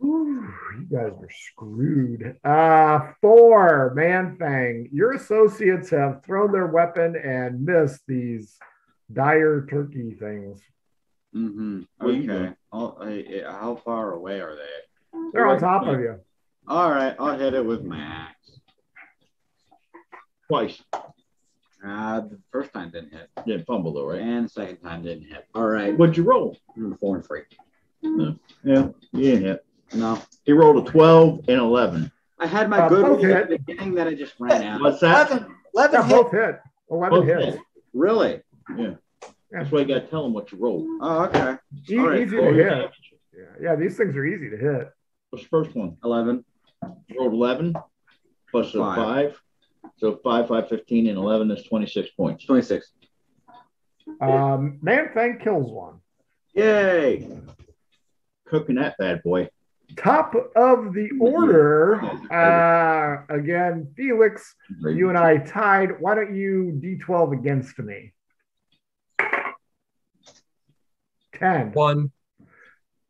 Whew, you guys are screwed. Uh, four, Man Fang. Your associates have thrown their weapon and missed these dire turkey things. Mm-hmm. Where Okay. I'll- I- I- how far away are they? They're on top of you. All right, I'll hit it with my axe. Twice. Uh, the first time didn't hit, Didn't fumble though, right? and the second time didn't hit. All right, What'd you roll? Four and three. Yeah, you didn't hit. No, He rolled a 12 and 11. I had my Uh, good both one at the beginning that I just ran out. What's that? 11, 11 Yeah, hit. both hit. 11 Both hits. hit. Really? Yeah. That's why you got to tell him what you rolled. Oh, okay. E- All right, easy Roll to hit. damage. Yeah, yeah, these things are easy to hit. What's the first one? Eleven. You rolled 11 plus a 5. So 5, 5, 15, and 11 is 26 points. Twenty-six. Um, Manfang kills one. Yay! Cooking that bad boy. Top of the order. Uh, again, Felix, you and I tied. Why don't you D12 against me? 10. One.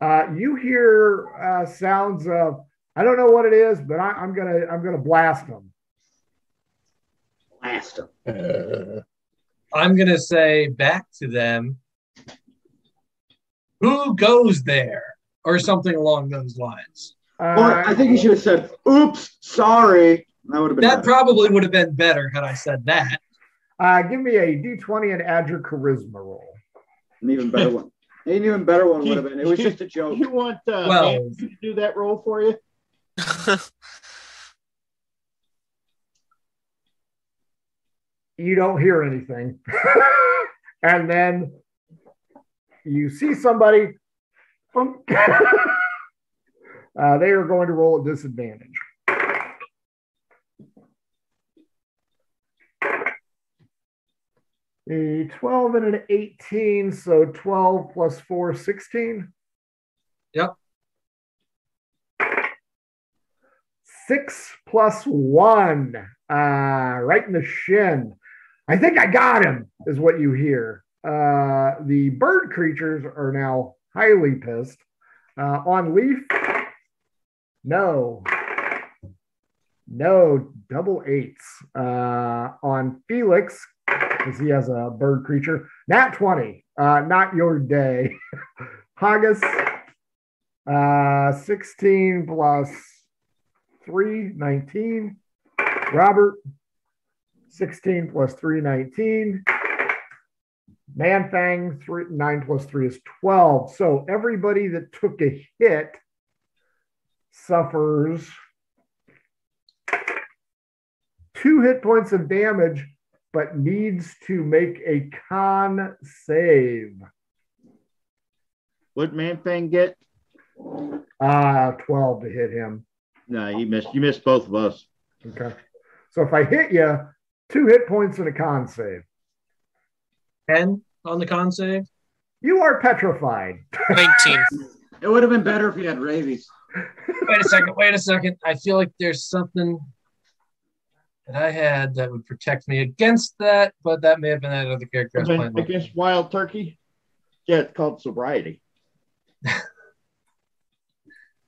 Uh, you hear uh, sounds of I don't know what it is, but I, I'm gonna I'm gonna blast them. Blast them. I'm gonna say back to them. Who goes there? Or something along those lines. Uh, Or I think you should have said, "Oops, sorry." That would have been That better. probably would have been better had I said that. uh, give me a D20 and add your charisma roll. an even better one. An even better one would have been. It was just a joke. You want uh, Well- to do that role for you? you don't hear anything. and then you see somebody. uh, they are going to roll at disadvantage. A 12 and an 18, so 12 plus 4, 16. Yep. 6 plus 1, uh, right in the shin. I think I got him, is what you hear. Uh, the bird creatures are now highly pissed. Uh, on Leaf, no. No, double eights. Uh, on Felix, because he has a bird creature, nat 20. Uh, not your day. Haggis, uh, 16 plus 3, 19. Robert, 16 plus 3, 19. Man Manfang, three, 9 plus 3 is 12. So everybody that took a hit suffers two hit points of damage, but needs to make a con save. What Manfang get? Uh, 12 to hit him. No, he missed. You missed both of us. Okay. So if I hit you, two hit points and a con save. 10 on the con save. You are petrified. 19. It would have been better if you had rabies. Wait a second. Wait a second. I feel like there's something that I had that would protect me against that, but that may have been that other character I was playing with. Against Wild Turkey? Yeah, it's called sobriety.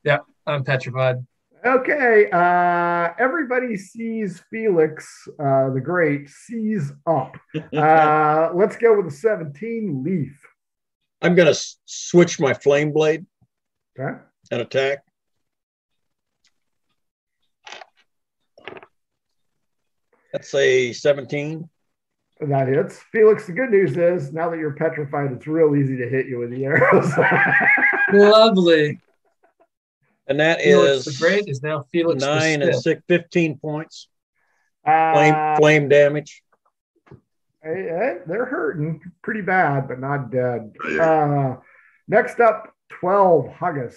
Yeah, I'm petrified. Okay. Uh, everybody sees Felix uh, the Great sees up. Uh, let's go with the 17 leaf. I'm going to switch my flame blade Okay. and attack. That's a 17. That hits. Felix, the good news is now that you're petrified, it's real easy to hit you with the arrows. Lovely. And that Felix is the Great is now Felix nine and Stiff. six, 15 points. Flame, Uh, flame damage. Hey, hey, they're hurting pretty bad, but not dead. Uh, next up, 12 Huggus.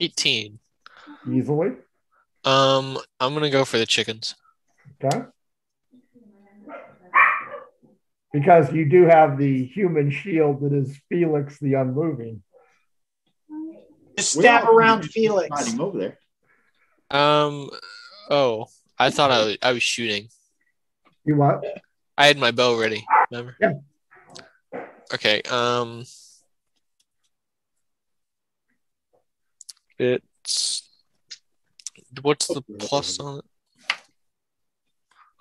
18. Easily. Um, I'm gonna go for the chickens. Okay. Because you do have the human shield that is Felix the Unmoving. Just We stab all- around Find Felix. him over there. Um, oh, I thought I was, I was shooting. You what? I had my bow ready. Remember? Yeah. Okay. Um, it's what's the plus on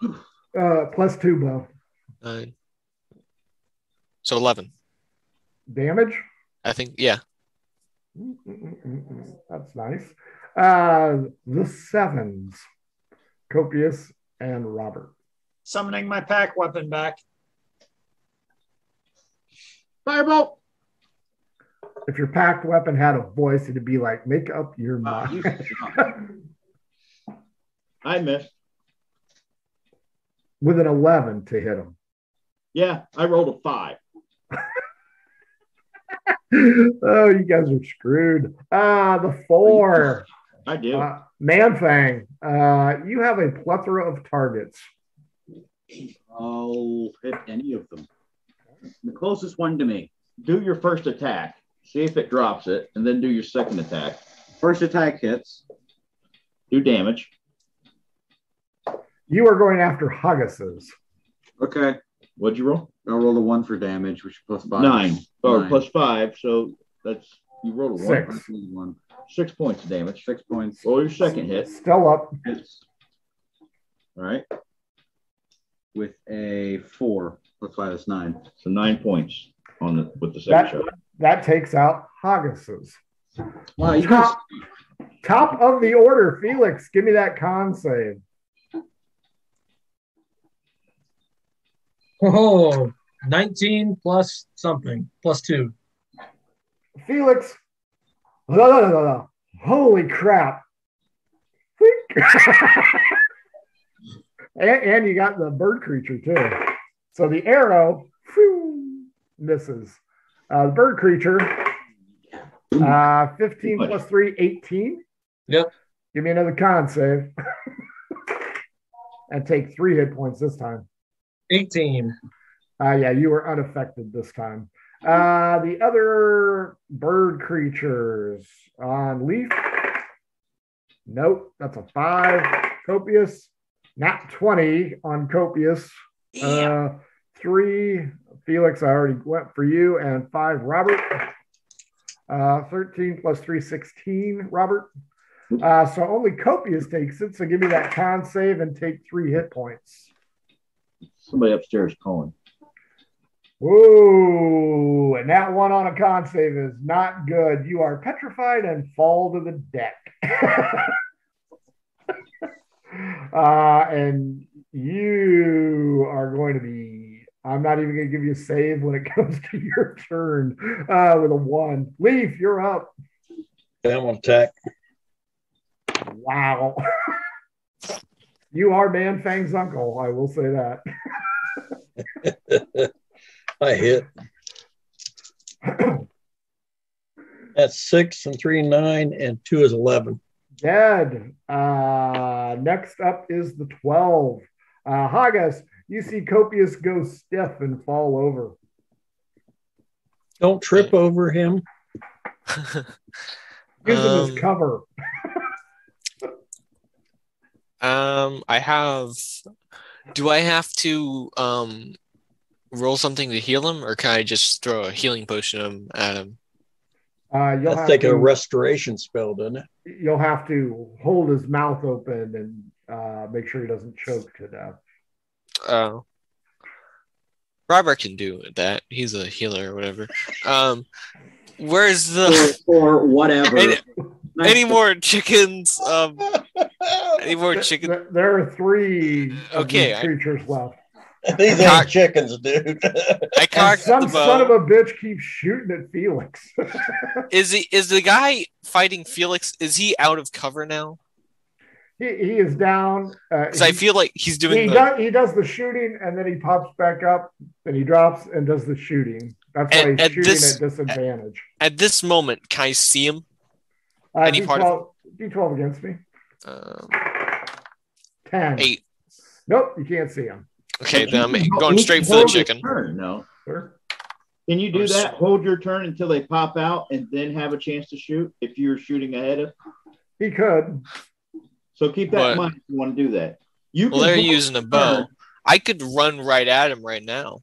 it? Uh, plus two bow. Nine. So eleven. Damage? I think. Yeah. Mm-mm-mm-mm. That's nice. Uh, the sevens. Copious and Robert. Summoning my pack weapon back. Firebolt. If your packed weapon had a voice, it'd be like, make up your Wow, you mind. suck. I missed. With an 11 to hit him. Yeah, I rolled a five. Oh, you guys are screwed. Ah, the four. I do. Uh, Manfang, uh, you have a plethora of targets. I'll hit any of them. The closest one to me. do your first attack. See if it drops it, and then do your second attack. First attack hits. Do damage. You are going after Haggis's. Okay. What'd you roll? I rolled a one for damage, which is plus five. Nine. Or Nine. plus five. So that's you rolled a one. Six. One. Six points of damage. Six points. Roll your second hit. Still up. Hits All right. with a four. Plus five is nine. So nine points on the with the second That, shot. that takes out Haggis's. Wow, you guys. Top, top of the order, Felix. Give me that con save. Oh, 19 plus something, plus two. Felix. La, la, la, la. Holy crap. and, and you got the bird creature too. So the arrow phew, misses. Uh, bird creature, uh, 15 plus 3, 18. Yep. Give me another con save. and take three hit points this time. 18. Uh, yeah, you were unaffected this time. Uh, the other bird creatures on Leaf. Nope, that's a five. Copious. Not 20 on Copious. Uh, three. Felix, I already went for you. And five, Robert. Uh, 13 plus 3, 16, Robert. Uh, so only Copious takes it. So give me that con save and take three hit points. Somebody upstairs calling. Whoa, and that one on a con save is not good. You are petrified and fall to the deck. uh, and you are going to be, I'm not even going to give you a save when it comes to your turn uh, with a one. Leaf, you're up. Down attack. Wow. you are Manfang's uncle. I will say that. I hit. That's six and three, nine, and two is 11. Dead. Uh, next up is the 12. Uh, Haggis, you see Copious go stiff and fall over. Don't trip over him. Use him Um, as cover. Um, I have. Do I have to um roll something to heal him, or can I just throw a healing potion at him? At him? Uh, you'll, That's have like to, a restoration spell, doesn't it? you'll have to hold his mouth open and uh, make sure he doesn't choke to death. Oh, Robert can do that. He's a healer or whatever. Um, where's the or, or whatever. Any- any more chickens? Um, any more chicken? There, there are three Okay, these I- creatures left. These Cock- ain't chickens, dude. I cocked some the son of a bitch keeps shooting at Felix. Is he? Is the guy fighting Felix? Is he out of cover now? he, he is down. Uh, I feel like he's he, doing the. does, he does the shooting and then he pops back up and he drops and does the shooting. That's why At- he's at shooting this- at disadvantage. At this moment, can I see him? Uh, any D12, part of D12 against me. Um, 10. eight. Nope, you can't see him. Okay, then I'm going you straight for the chicken. Turn, no. Sure. Can you do Or that? Hold your turn until they pop out and then have a chance to shoot if you're shooting ahead of. He could. So keep that in mind if you want to do that. You well, they're hold using a bow. turn. I could run right at him right now.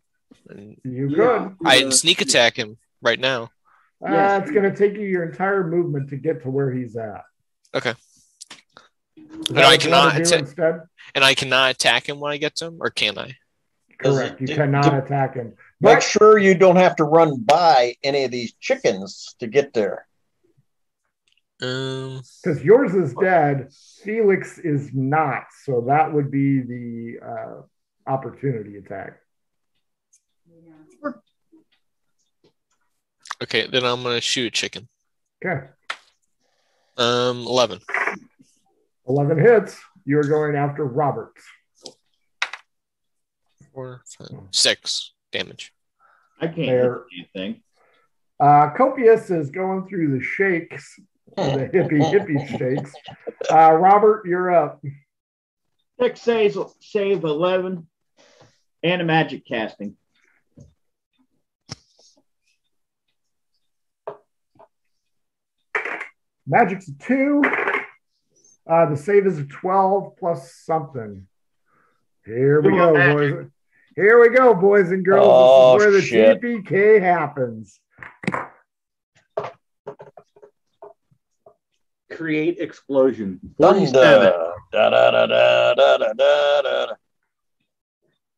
And You Yeah. could. I'd Uh, sneak attack him right now. Uh, Yes. it's going to take you your entire movement to get to where he's at. Okay. Is But I what you wanna cannot atta- instead? And I cannot attack him when I get to him, or can I? Correct. You do- cannot do- attack him. Make But sure you don't have to run by any of these chickens to get there. Um, because yours is dead, Felix is not. So that would be the uh, opportunity attack. okay, then I'm gonna shoot a chicken. Okay. Um, eleven. 11 hits. You're going after Roberts. Four, five, six damage. I can't There. hit anything. Uh, Copious is going through the shakes, the hippie hippie shakes. Uh, Robert, you're up. Dex saves save eleven, and a magic casting. Magic's a two. Uh, the save is a 12 plus something. Here we go, boys. Here we go, boys and girls. Oh, this is where the shit. TPK happens. Create explosion. Thunder. Da, da, da, da, da, da, da, da.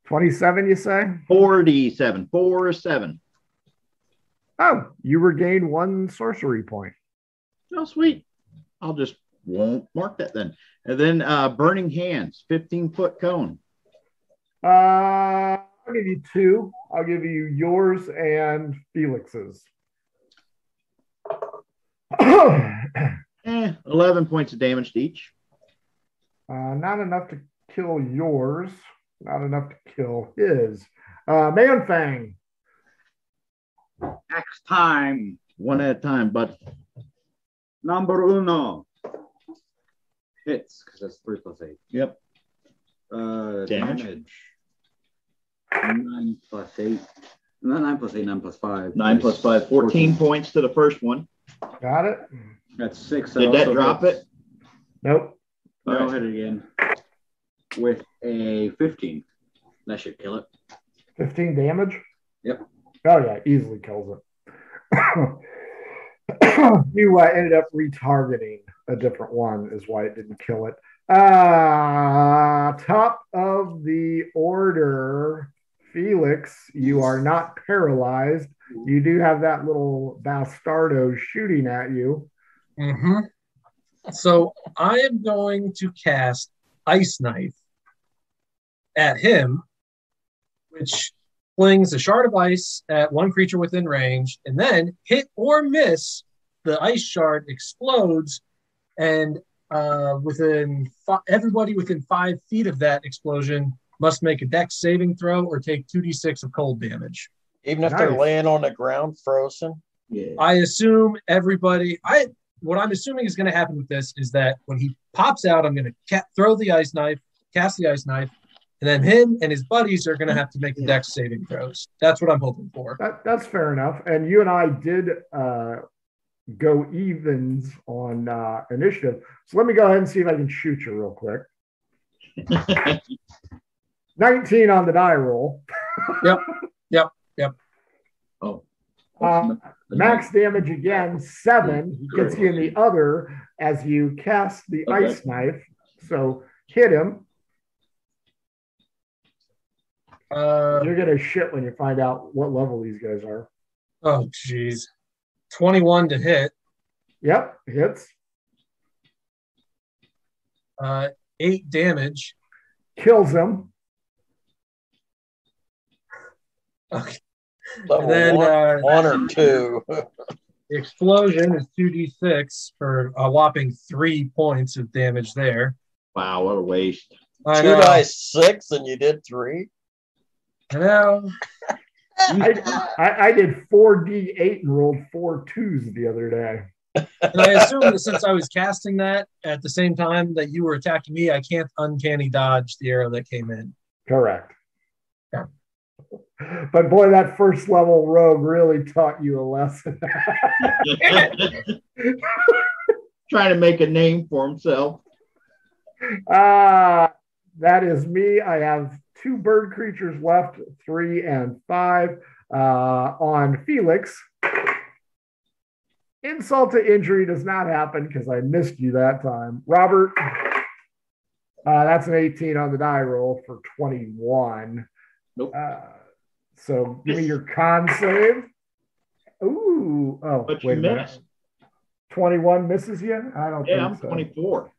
27, you say? 47. 4 7. Oh, you regain one sorcery point. Oh, sweet. I'll just won't mark that then. And then uh, Burning Hands, 15 foot cone. Uh, I'll give you two. I'll give you yours and Felix's. uh, Eh, 11 points of damage to each. not enough to kill yours. Not enough to kill his. Uh, Manfang. Next time. One at a time, but Number uno. Hits, because that's three plus eight. yep. Uh, Damage. damage. Nine plus eight. Not nine plus eight, nine plus five. 9 plus 5, 14 points to the first one. Got it? That's six. Did that also drop hits. it? Nope. I'll All right. hit it again with a 15. That should kill it. 15 damage? Yep. Oh, yeah, easily kills it. you uh, ended up retargeting a different one, is why it didn't kill it. Uh, top of the order, Felix, you are not paralyzed. You do have that little bastardo shooting at you. hmm So I am going to cast Ice Knife at him, which flings a shard of ice at one creature within range, and then hit or miss, the ice shard explodes, and uh, within fi- everybody within five feet of that explosion must make a dex saving throw or take 2d6 of cold damage. Even if they're laying on the ground frozen. Yeah. I assume everybody. I what I'm assuming is going to happen with this is that when he pops out, I'm going to ca- throw the ice knife, cast the ice knife, and then him and his buddies are going to have to make the dex saving throws. That's what I'm hoping for. That, that's fair enough. And you and I did uh, go evens on uh, initiative. So let me go ahead and see if I can shoot you real quick. 19 on the die roll. Yep, yep, yep. Oh. Uh, max damage again, seven. He gets you in the other as you cast the Okay. ice knife. So hit him. Uh, You're going to shit when you find out what level these guys are. oh, jeez. 21 to hit, Yep, hits. uh, eight damage. Kills him. Okay. Level And then one, uh, one or two. explosion is 2d6 for a whopping three points of damage there. Wow, what a waste. I two know. dice six and you did three. I know. I, I, I did 4d8 and rolled four twos the other day. And I assume that since I was casting that at the same time that you were attacking me, I can't uncanny dodge the arrow that came in. Correct. Yeah. But boy, that first level rogue really taught you a lesson. Trying to make a name for himself. uh, that is me. I have two bird creatures left, three and five. Uh, on Felix, insult to injury does not happen because I missed you that time. Robert, uh, that's an 18 on the die roll for 21. Nope. Uh, so give me your con save. Ooh, oh, But you wait a minute. missed. 21 misses you? I don't Yeah, I'm so. 24.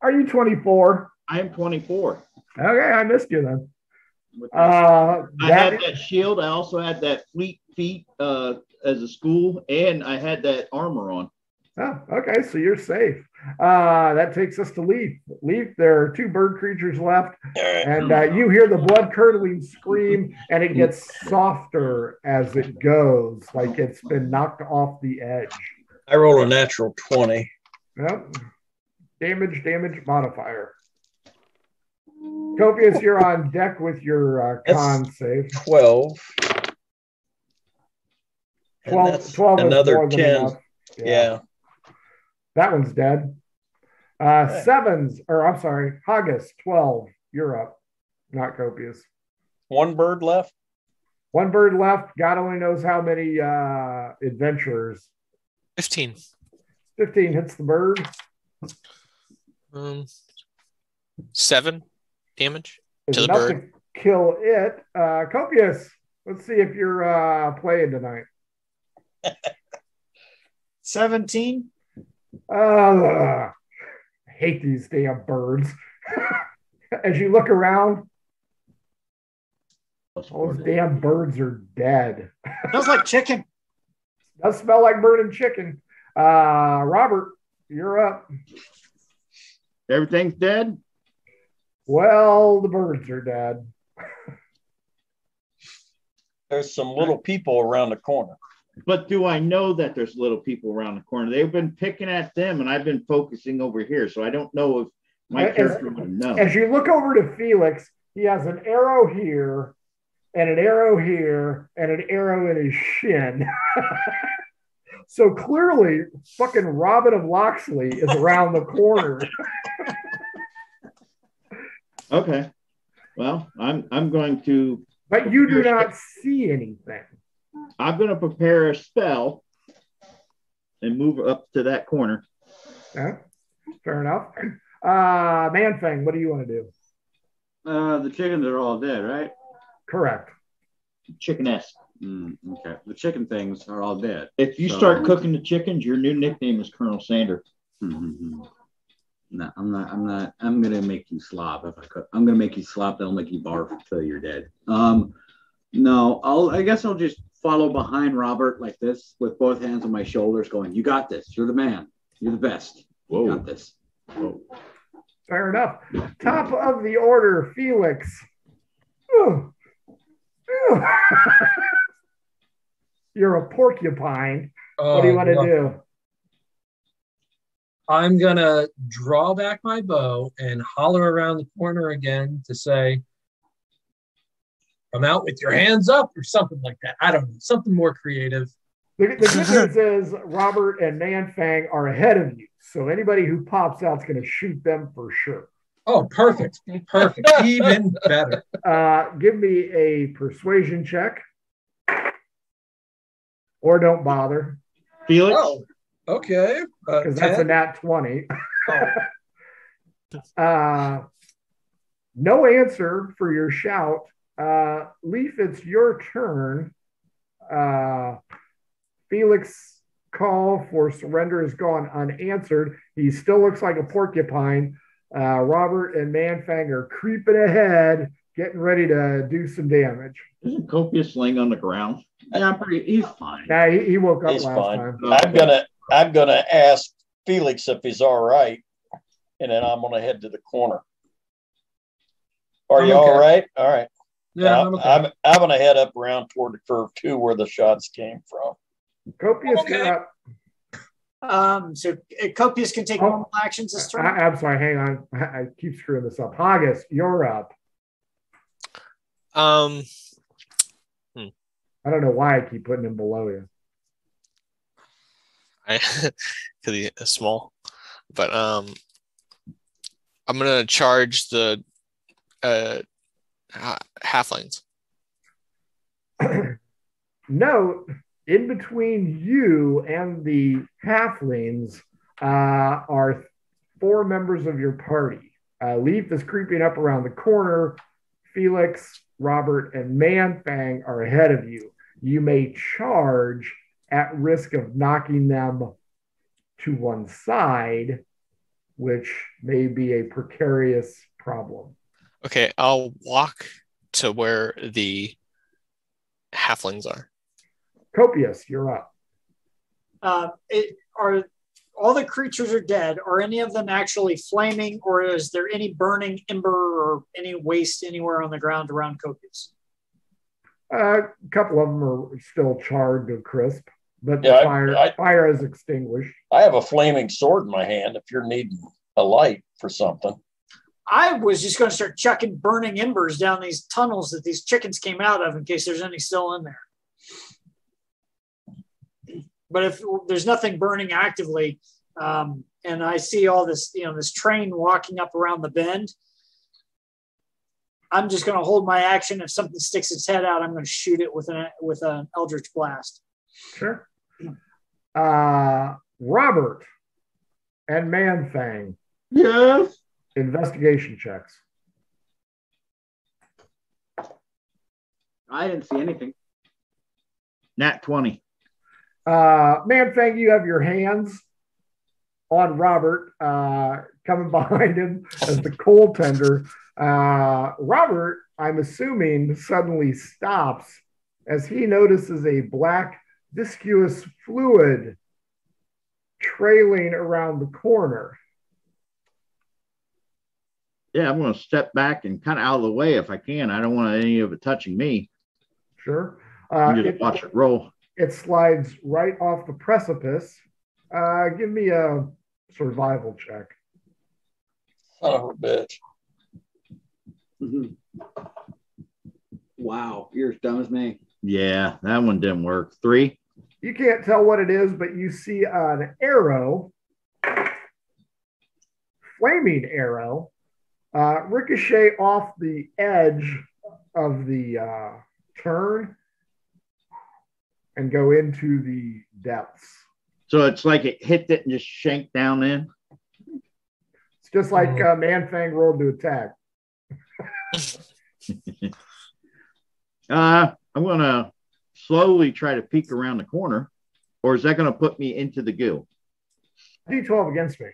Are you 24? I am 24. Okay, I missed you then. Uh, I that had that shield. I also had that fleet feet uh, as a school, and I had that armor on. oh, okay, so you're safe. Uh, that takes us to Leaf. Leaf, there are two bird creatures left, and uh, you hear the blood curdling scream, and it gets softer as it goes, like it's been knocked off the edge. I roll a natural 20. Yep. Damage, damage modifier. Copious, you're on deck with your uh, con save. 12. And 12, that's 12 another more 10. enough. Yeah. That one's dead. Uh, sevens, or I'm sorry, Haggis, 12. You're up. not copious. One bird left. One bird left. God only knows how many uh, adventurers. 15. 15 hits the bird. Um, seven damage Is to the bird. to kill it. Uh, copious. Let's see if you're uh, playing tonight. 17. Uh, I hate these damn birds. As you look around, all those damn birds are dead. Smells like chicken. Does smell like bird and chicken. Uh, Robert, you're up. Everything's dead. Well, the birds are dead. There's some little people around the corner. But do I know that there's little people around the corner? They've been picking at them, and I've been focusing over here. So I don't know if my As- character would know. As you look over to Felix, he has an arrow here, and an arrow here, and an arrow in his shin. so clearly, fucking Robin of Locksley is around the corner. Okay. Well, I'm I'm going to But you do not see anything. I'm going to prepare a spell and move up to that corner. Yeah, fair enough. Uh, Man Manfang, what do you want to do? Uh, the chickens are all dead, right? Correct. Chicken esque. Mm, okay. The chicken things are all dead. If you So- start cooking the chickens, your new nickname is Colonel Sander. Mhm. No, I'm not. I'm not. I'm gonna make you slop if I could. I'm gonna make you slop. That'll make you barf until you're dead. Um, no, I'll. I guess I'll just follow behind Robert like this with both hands on my shoulders, going, "You got this. You're the man. You're the best. You Whoa. got this." Whoa. Fair enough. Top of the order, Felix. Ooh. Ooh. You're a porcupine. What do you Oh, want to do? I'm gonna draw back my bow and holler around the corner again to say, "Come out with your hands up" or something like that. I don't know, something more creative. The, the good news is Robert and Manfang are ahead of you. So anybody who pops out is going to shoot them for sure. Oh, perfect, perfect, even better. Uh, give me a persuasion check. Or don't bother, Felix, Oh, okay. Uh, because that's a nat 20. Oh, Uh, no answer for your shout. Uh, Leaf, it's your turn. Uh, Felix call for surrender has gone unanswered. He still looks like a porcupine. Uh, Robert and Manfang are creeping ahead, getting ready to do some damage. isn't Copious laying on the ground? Yeah, I'm pretty. He's fine. Now he, he woke up He's last fine. time. I'm gonna I'm gonna ask Felix if he's all right, and then I'm gonna head to the corner. Are I'm you all okay. right? All right. yeah, I'm, I'm okay. I'm I'm gonna head up around toward the curve too, where the shots came from. Copious, Okay. you're. Um, so uh, Copious can take Oh. normal actions this turn. I, I'm sorry, hang on. I, I keep screwing this up. Haggis, you're up. Um, I don't know why I keep putting him below you. I because he's small, but um, I'm gonna charge the uh ha- halflings. Note, in between you and the halflings uh, are four members of your party. Uh, Leaf is creeping up around the corner. Felix, Robert, and Manfang are ahead of you. You may charge at risk of knocking them to one side, which may be a precarious problem. Okay, I'll walk to where the halflings are. Copious, you're up. Uh, it, are all the creatures are dead? Are any of them actually flaming, or is there any burning ember or any waste anywhere on the ground around Copious? Uh, a couple of them are still charred to crisp, but Yeah, the I- fire I- fire is extinguished. I have a flaming sword in my hand. If you're needing a light for something, I was just going to start chucking burning embers down these tunnels that these chickens came out of in case there's any still in there. But if there's nothing burning actively, um, and I see all this, you know, this train walking up around the bend, I'm just going to hold my action. If something sticks its head out, I'm going to shoot it with an with an Eldritch blast. Sure. Uh, Robert and Manfang, Yes. investigation checks. I didn't see anything. Nat 20. Uh, Manfang, you have your hands on Robert, uh, coming behind him as the coal tender. Uh, Robert, I'm assuming, suddenly stops as he notices a black viscous fluid trailing around the corner. Yeah, I'm going to step back and kind of out of the way if I can. I don't want any of it touching me. Sure. Uh, just it, watch it roll. it slides right off the precipice. Uh, give me a survival check. Son of a bitch. Mhm. Wow, you're as dumb as me. Yeah, that one didn't work. Three. You can't tell what it is, but you see an arrow, flaming arrow, uh, ricochet off the edge of the uh, turn and go into the depths. So it's like it hit it and just shanked down in. It's just like uh, Manfang rolled to attack. Uh, I'm going to slowly try to peek around the corner, or is that going to put me into the goo? D12 against me.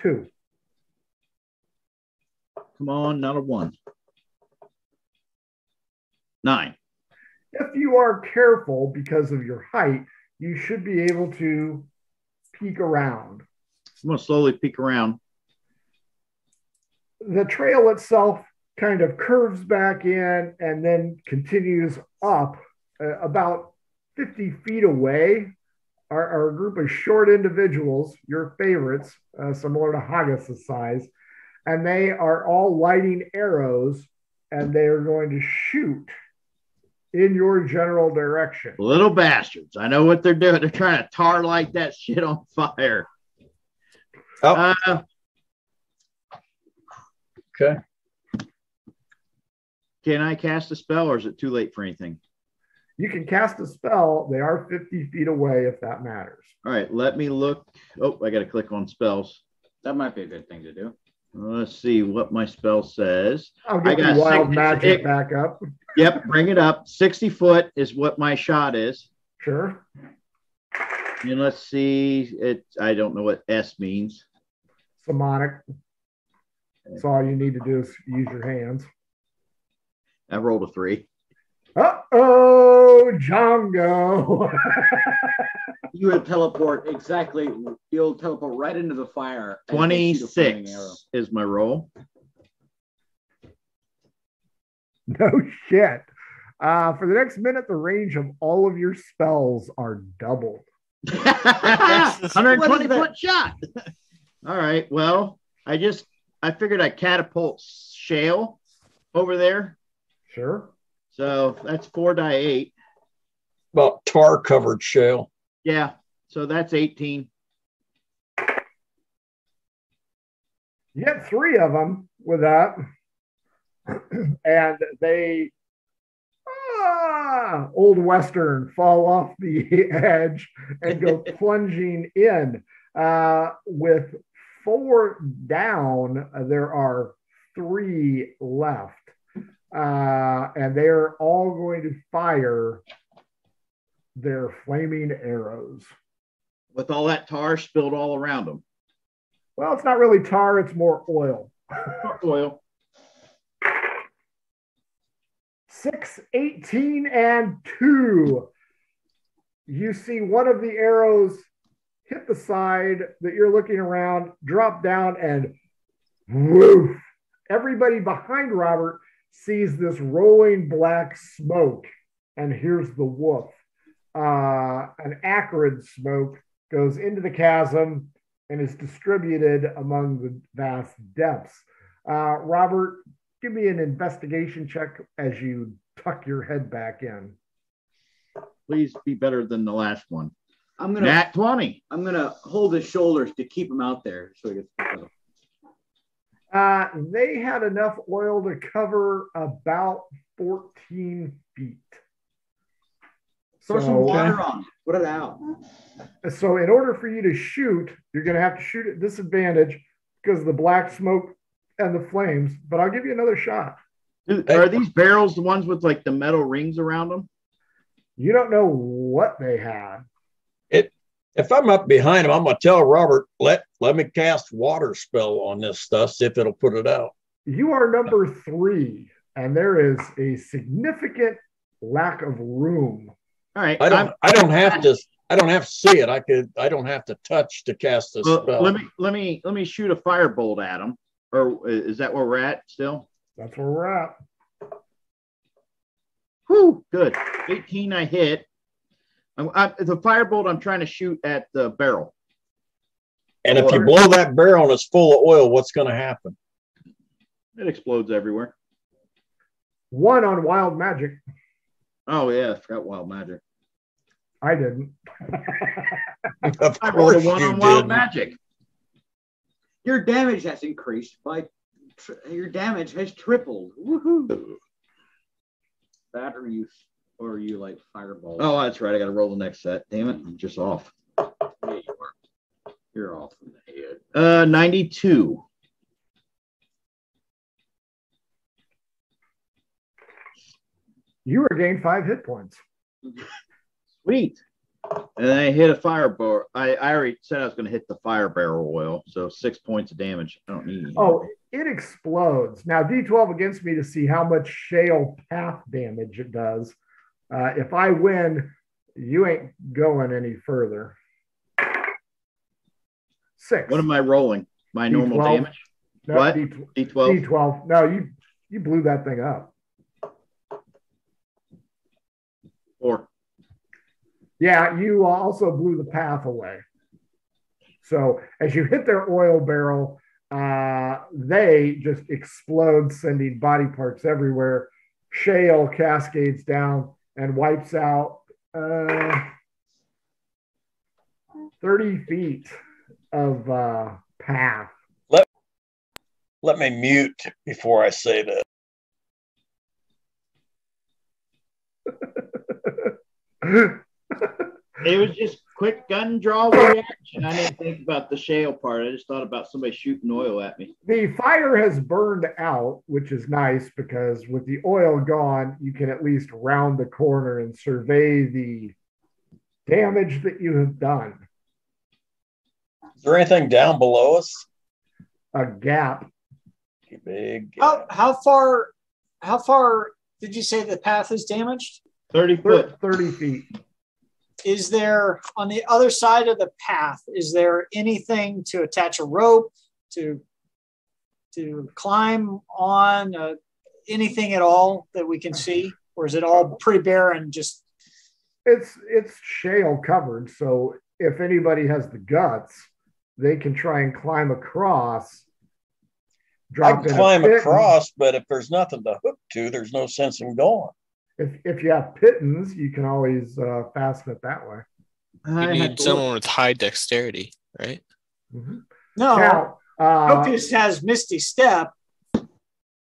Two. Come on, not a one. Nine. If you are careful because of your height, you should be able to peek around. I'm going to slowly peek around. the trail itself kind of curves back in and then continues up uh, about 50 feet away are, are a group of short individuals your favorites uh, similar to Haggis' size and they are all lighting arrows and they are going to shoot in your general direction Little bastards. I know what they're doing. They're trying to tar light that shit on fire. Oh. Uh, Okay. Can I cast a spell or is it too late for anything? you can cast a spell they are 50 feet away if that matters All right, let me look. Oh, I got to click on spells. That might be a good thing to do. Let's see what my spell says. i'll I get got the wild six- magic it- back up Yep, bring it up. 60 foot is what my shot is. sure And let's see, it I don't know what S means. somatic. So all you need to do is use your hands. I rolled a three. Uh oh, Django. You would teleport exactly. You'll teleport right into the fire. and you'll shoot a flaming 26 arrow. is my roll. no shit. Uh, for the next minute, the range of all of your spells are doubled. 120 What is that? foot shot. All right. Well, I just I figured I catapult shale over there. Sure. So that's four die eight. About tar covered shale. Yeah. So that's 18. You get three of them with that, and they, ah, old Western, fall off the edge and go plunging in. Uh, with four down, there are three left, uh, and they are all going to fire their flaming arrows. With all that tar spilled all around them. Well, it's not really tar; it's more oil. Oil. Six, 18, and two. You see one of the arrows hit the side that you're looking around, drop down, and woof. Everybody behind Robert sees this rolling black smoke and hears the woof. Uh, an acrid smoke goes into the chasm and is distributed among the vast depths. Uh, Robert, give me an investigation check as you tuck your head back in. Please be better than the last one. I'm gonna. Nat 20. I'm gonna hold his shoulders to keep him out there so he gets. Uh, they had enough oil to cover about 14 feet. Throw some So- water on it. Put it out. So, in order for you to shoot, you're going to have to shoot at disadvantage because of the black smoke and the flames. But I'll give you another shot. Are these barrels the ones with like the metal rings around them? You don't know what they had. If I'm up behind him, I'm gonna tell Robert, let let me cast water spell on this stuff, see if it'll put it out. You are number three, and there is a significant lack of room. All right. I don't I'm- I don't have to I don't have to see it. I could I don't have to touch to cast the well, spell. let me let me let me shoot a firebolt at him. Or is that where we're at still? That's where we're at. Whew, good. 18 I hit. I'm, I, the firebolt I'm trying to shoot at the barrel. and if you blow that barrel and it's full of oil, what's gonna happen? It explodes everywhere. One on wild magic. Oh yeah, I forgot wild magic. I didn't. Of I rolled a course one you on wild did. magic. Your damage has increased by. Tri- your damage has tripled. Woohoo! That or you, you like fireball. Oh, that's right. I got to roll the next set. Damn it, I'm just off. Yeah, you are. You're off in the head. Uh, 92. You regained five hit points. Sweet. And then I hit a fire bar. I, I already said I was going to hit the fire barrel oil, so six points of damage. I don't need. Oh, it explodes. Now, D12 against me to see how much shale path damage it does. Uh, if I win, you ain't going any further. Six. What am I rolling? My normal D12. damage. No, what? D- D12. D12. No, you you blew that thing up. Four. Yeah, you also blew the path away. So as you hit their oil barrel, uh, they just explode, sending body parts everywhere. Shale cascades down and wipes out uh, 30 feet of uh, path. Let let me mute before I say that. It was just quick gun draw reaction. I didn't think about the shale part. I just thought about somebody shooting oil at me. the fire has burned out, which is nice because with the oil gone, you can at least round the corner and survey the damage that you have done. Is there anything down below us? A gap. Big. How how far how far did you say the path is damaged? 30 foot. 30 feet. Is there on the other side of the path? Is there anything to attach a rope to to climb on? Uh, anything at all that we can see, or is it all pretty barren? Just It's it's shale covered, so if anybody has the guts, they can try and climb across. I can climb pit, and across, but if there's nothing to hook to, there's no sense in going. If if you have pitons, you can always uh, fasten it that way. You I need to someone with high dexterity, right? Mhm. no. Now, uh, Copious has Misty Step.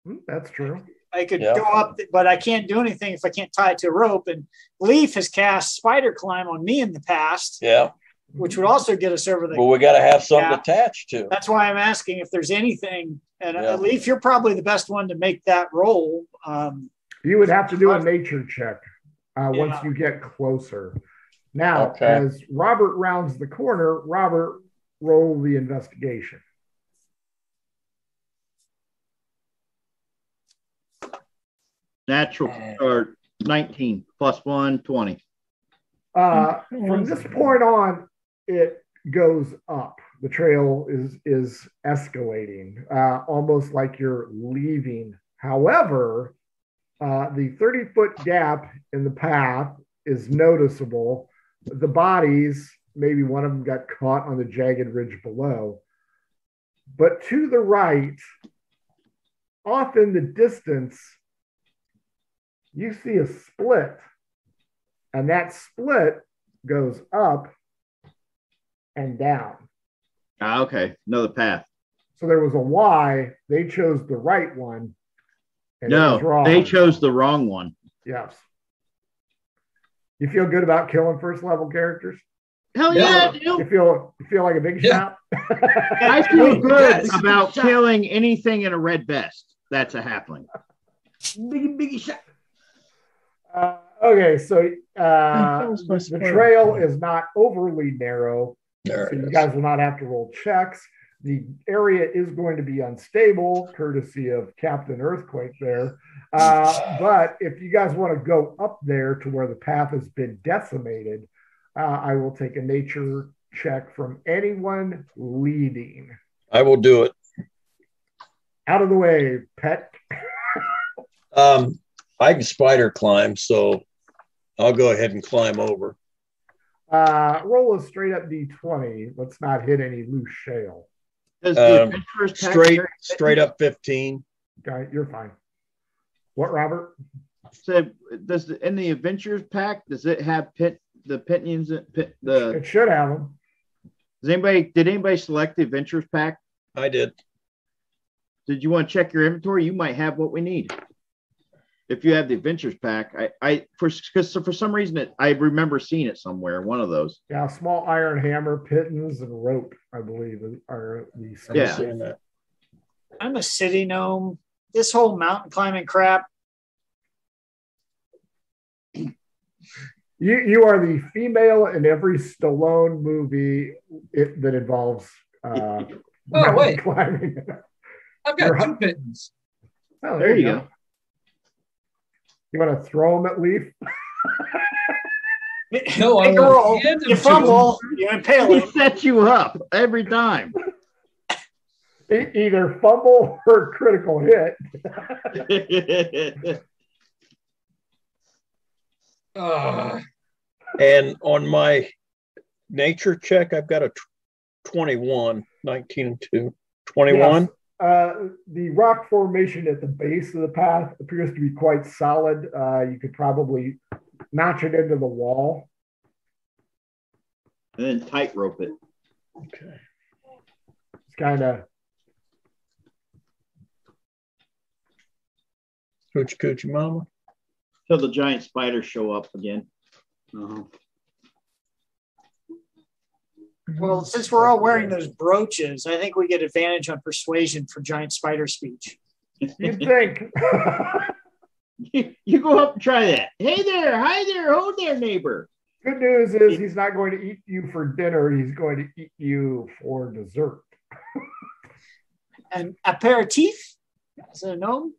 hmm, that's true. I could Yeah. go up, but I can't do anything if I can't tie it to a rope. And Leaf has cast Spider Climb on me in the past, Yeah. which would also get us over the. Well, we got to have something Yeah. attached to. That's why I'm asking if there's anything. And Yeah. uh, Leaf, you're probably the best one to make that roll. Um, You would have to do a nature check uh, once you get closer. Now, Okay. as Robert rounds the corner, Robert roll the investigation. natural or 19 plus one, 20. Uh, from this point on, it goes up. The trail is is escalating, uh, almost like you're leaving. However, uh, the 30 foot gap in the path is noticeable. The bodies, maybe one of them got caught on the jagged ridge below. But to the right, off in the distance, you see a split and that split goes up and down. Ah, okay. Another path. So there was a Y. They chose the right one. And it No, they chose the wrong one. Yes. You feel good about killing first level characters? Hell Yeah. yeah, dude. You feel you feel like a big Yeah. shot? I feel good Yes. about killing anything in a red vest. That's a halfling. Biggie, biggie shot. Uh, okay, so uh, That was my the trail is not overly narrow, There so you is. guys will not have to roll checks. The area is going to be unstable, courtesy of Captain Earthquake there. Uh, but if you guys want to go up there to where the path has been decimated, uh, I will take a nature check from anyone leading. I will do it. Out of the way, pet. Um, I can spider climb, so I'll go ahead and climb over. Uh, roll a straight up d20. Let's not hit any loose shale. Does the Um, Straight, straight up 15. Okay, you're fine. What, Robert? So does the, in the adventures pack does it have pit the pinions pit, the It should have them. does anybody did anybody select the adventures pack? I did. Did you want to check your inventory? You might have what we need. If you have the adventures pack, I I for because for some reason it, I remember seeing it somewhere. One of those. Yeah, small iron hammer, pitons, and rope, I believe, are the I'm Yeah. I'm a city gnome. This whole mountain climbing crap. You you are the female in every Stallone movie it, that involves uh, Oh, mountain wait. climbing. I've got You're two hot. pitons. Oh, There you go. You want to throw them at Leaf? No, I Make a will roll. hand them You to fumble, you impale He sets you up every time. E- either fumble or critical hit. Ah, And on my nature check, I've got a tw- 21, 19 and 2. 21? Yes. Uh, the rock formation at the base of the path appears to be quite solid. Uh, you could probably notch it into the wall. and then tightrope it. Okay. It's kind of Coochie coochie mama. Till the giant spiders show up again. Uh-huh. Well, mm-hmm. since we're all wearing those brooches, I think we get advantage on persuasion for giant spider speech. you'd think. you, you go up and try that. Hey there, hi there, hold there, neighbor. Good news is he's not going to eat you for dinner. He's going to eat you for dessert. And aperitif? Is it a gnome?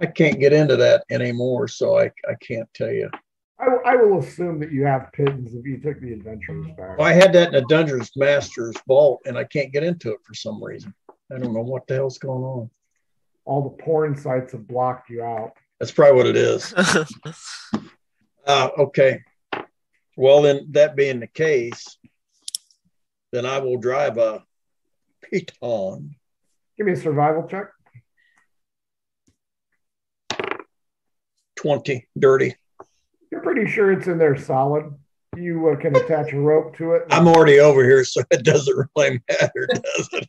I can't get into that anymore, so I, I can't tell you. I, I will assume that you have pitons if you took the adventurers back. Well, I had that in a Dungeons Masters vault, and I can't get into it for some reason. I don't know what the hell's going on. All the porn sites have blocked you out. That's probably what it is. Uh, okay. Well, then, that being the case, then I will drive a Piton. Give me a survival check. 20, dirty. You're pretty sure it's in there solid. You uh, can attach a rope to it. I'm already over here, so it doesn't really matter, does it?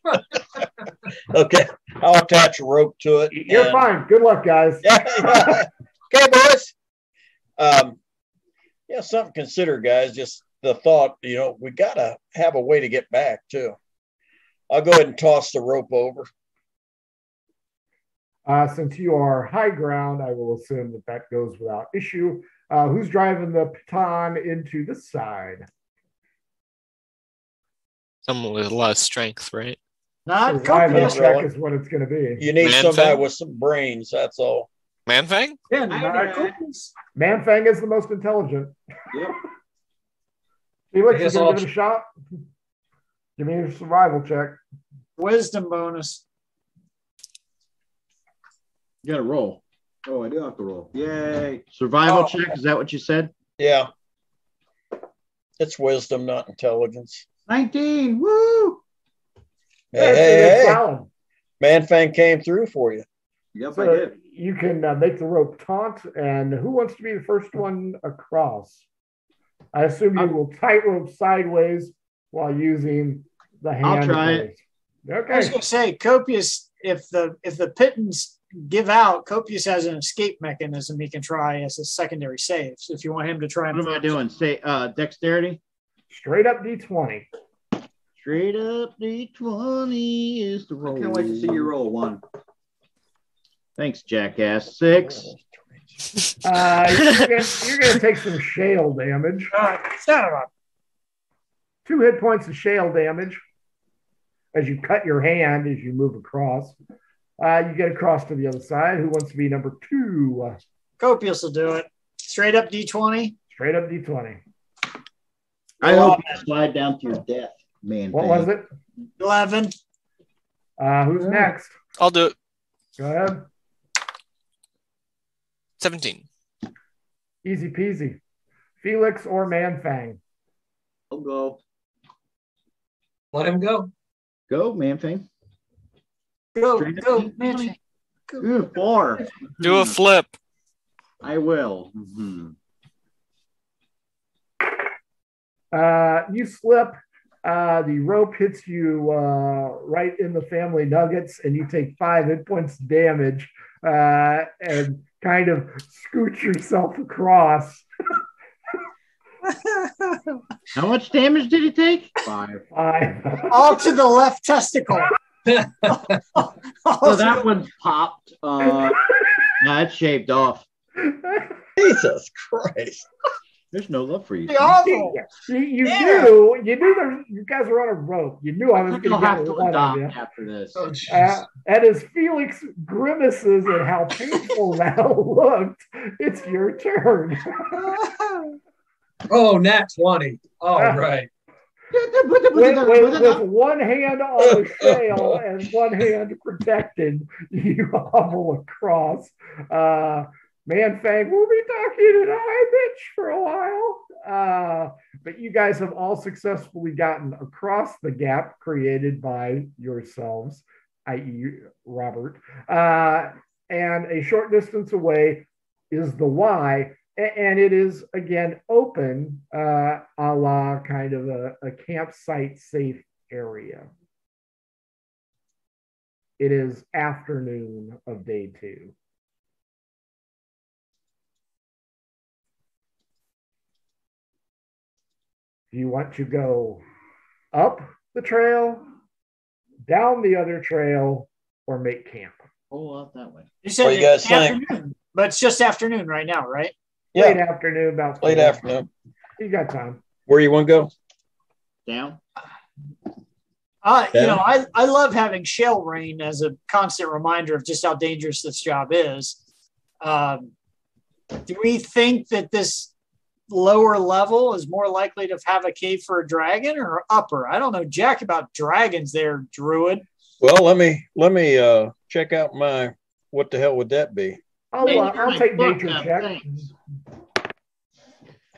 okay. I'll attach a rope to it. You're and- fine. Good luck, guys. Yeah, yeah. okay, boys. Um, yeah, something to consider, guys. Just the thought, you know, we gotta have a way to get back too. I'll go ahead and toss the rope over. Uh, since you are high ground, I will assume that that goes without issue. Uh, who's driving the baton into this side? Someone with a lot of strength, right? Not Survival copious. check is what it's going to be. You need Man somebody thing? with some brains. That's all. Manfang? Yeah, not. Manfang is the most intelligent. Yep. Felix, I you gonna give it a shot? Give me a survival check. Wisdom bonus. You got to roll. Oh, I do have to roll. Yay. Survival Oh. check. Is that what you said? Yeah. It's wisdom, not intelligence. 19. Woo! Hey, That's- hey, that's hey. solid. Manfang came through for you. Yep, I did. you can uh, make the rope taunt, and who wants to be the first one across? I assume you I'm- will tightrope sideways while using the hand. I'll try raise. I was going to say, Copious. If the if the pitons give out, Copious has an escape mechanism he can try as a secondary save. So if you want him to try What am I doing? Say uh dexterity. Straight up D20. Straight up D20 is the roll. I roll. can't wait to see you roll one. Thanks, jackass. Six. Uh, you're, gonna, you're gonna take some shale damage. Uh, son Two hit points of shale damage as you cut your hand as you move across. Uh, you get across to the other side. Who wants to be number two? Copious will do it. Straight up D20. straight up D20. I hope you slide down to your death, man. What was it? 11. Uh, who's next? I'll do it. Go ahead. 17. Easy peasy. Felix or Manfang? I'll go. Let him go. Go, Manfang. Go, Straight up go, D20. man. Ooh, four. Do a flip. I will. Mhm. Uh, you slip. Uh, the rope hits you uh, right in the family nuggets, and you take five hit points damage uh, and kind of scoot yourself across. How much damage did he take? Five. Five. All to the left testicle. So that one's popped. Uh, no, it's shaved off. Jesus Christ. There's no love for you. awful. you you Yeah. knew you knew there, you guys were on a rope. You knew I was going to have get to one adopt after this. Oh, jeez. Uh, and as Felix grimaces at how painful that looked, it's your turn. oh, nat 20. All right. With, with, with one hand on the shale and one hand protected, you hobble across. Uh, Manfang will be talking to high bitch for a while. Uh, but you guys have all successfully gotten across the gap created by yourselves, i.e., Robert. Uh, and a short distance away is the Y, and it is again open, uh, a la kind of a, a campsite safe area. It is afternoon of day two. Do you want to go up the trail, down the other trail, or make camp? Oh, out that way. You said What you it's guys think? afternoon, but it's just afternoon right now, right? Late afternoon, about late four. afternoon. You got time. Where you want to go? Down. Uh, you know, I, I love having shell rain as a constant reminder of just how dangerous this job is. Um, do we think that this lower level is more likely to have a cave for a dragon or upper? I don't know jack about dragons there, Druid. Well, let me let me uh check out my what the hell would that be? I'll, uh, I'll take book nature check. thanks.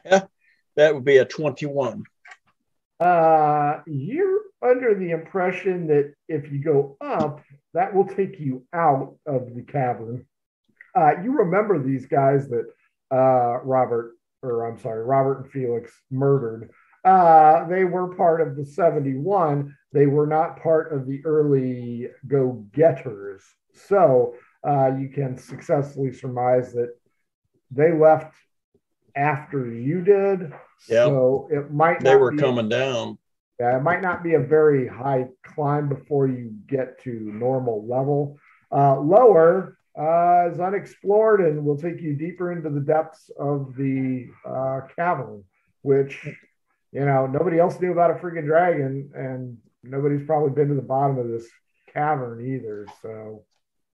Yeah, that would be a 21. Uh, you're under the impression that if you go up, that will take you out of the cavern. Uh, you remember these guys that uh, Robert, or I'm sorry, Robert and Felix murdered. Uh, they were part of the 71. They were not part of the early go getters. So uh, you can successfully surmise that they left after you did. Yeah. So it might They were be- coming down. yeah, it might not be a very high climb before you get to normal level. Uh, lower uh, is unexplored and will take you deeper into the depths of the uh, cavern, which, you know, nobody else knew about a freaking dragon, and nobody's probably been to the bottom of this cavern either. So,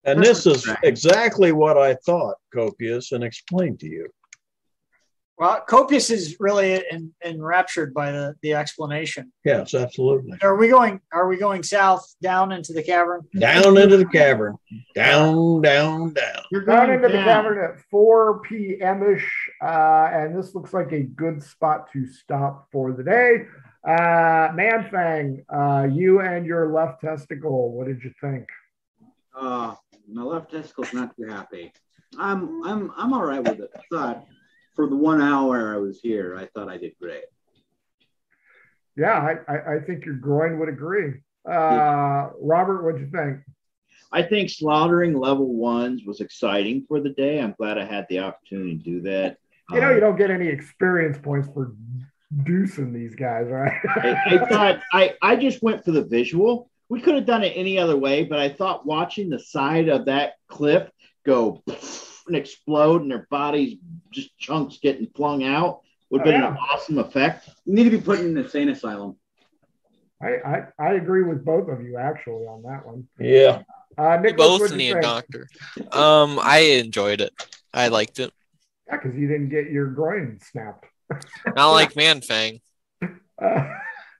And this is exactly what I thought, Copious, and explained to you. Well, Copious is really en- enraptured by the, the explanation. Yes, absolutely. Are we going? Are we going south down into the cavern? Down into the cavern. Down, down, down. You're down going into the cavern at 4 p.m. ish, uh, and this looks like a good spot to stop for the day. Uh, Manfang, uh, you and your left testicle, what did you think? Uh, my left testicle's not too happy. I'm I'm I'm all right with it. I thought for the one hour I was here, I thought I did great. Yeah, I, I, I think your groin would agree. Uh, Robert, what'd you think? I think slaughtering level ones was exciting for the day. I'm glad I had the opportunity to do that. You know, Um, you don't get any experience points for deucing these guys, right? I, I thought I, I just went for the visual. We could have done it any other way, but I thought watching the side of that cliff go and explode and their bodies just chunks getting flung out would have Oh, been yeah. an awesome effect. You need to be put in an insane asylum. I, I, I agree with both of you actually on that one. Yeah. Uh, We Nicholas, both what'd need a doctor. Um, I enjoyed it. I liked it. Yeah, because you didn't get your groin snapped. Not like Manfang. Uh,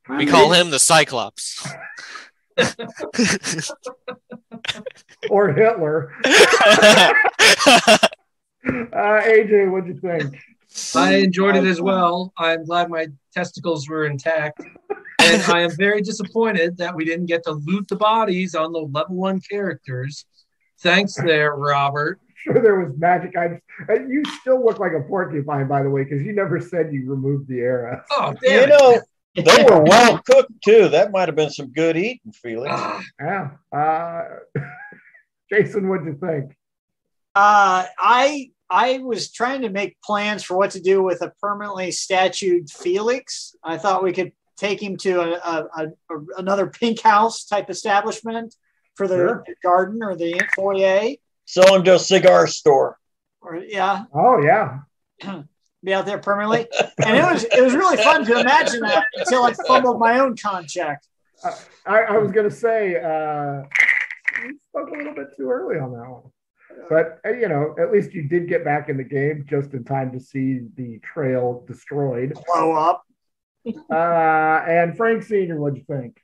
We call him the Cyclops. or Hitler. Uh, AJ, what'd you think? I enjoyed it as well. I'm glad my testicles were intact. And I am very disappointed that we didn't get to loot the bodies on the level one characters. Thanks there, Robert. Sure, there was magic items. Uh, You still look like a porcupine, by the way, because you never said you removed the era. Oh, damn it. know, they were well cooked too. That might have been some good eating, Felix. Ah, Yeah. Uh, Jason, what'd you think? Uh, I I was trying to make plans for what to do with a permanently statued Felix. I thought we could take him to a, a, a, a- another pink house type establishment for the Sure. garden or the foyer, Sell him to a cigar store. or yeah, Oh, yeah. be out there permanently. And it was it was really fun to imagine that until I fumbled my own contract. I, I was going to say, uh, you spoke a little bit too early on that one. But, uh, you know, at least you did get back in the game just in time to see the trail destroyed. Blow up. Uh, and Frank Sr., what'd you think?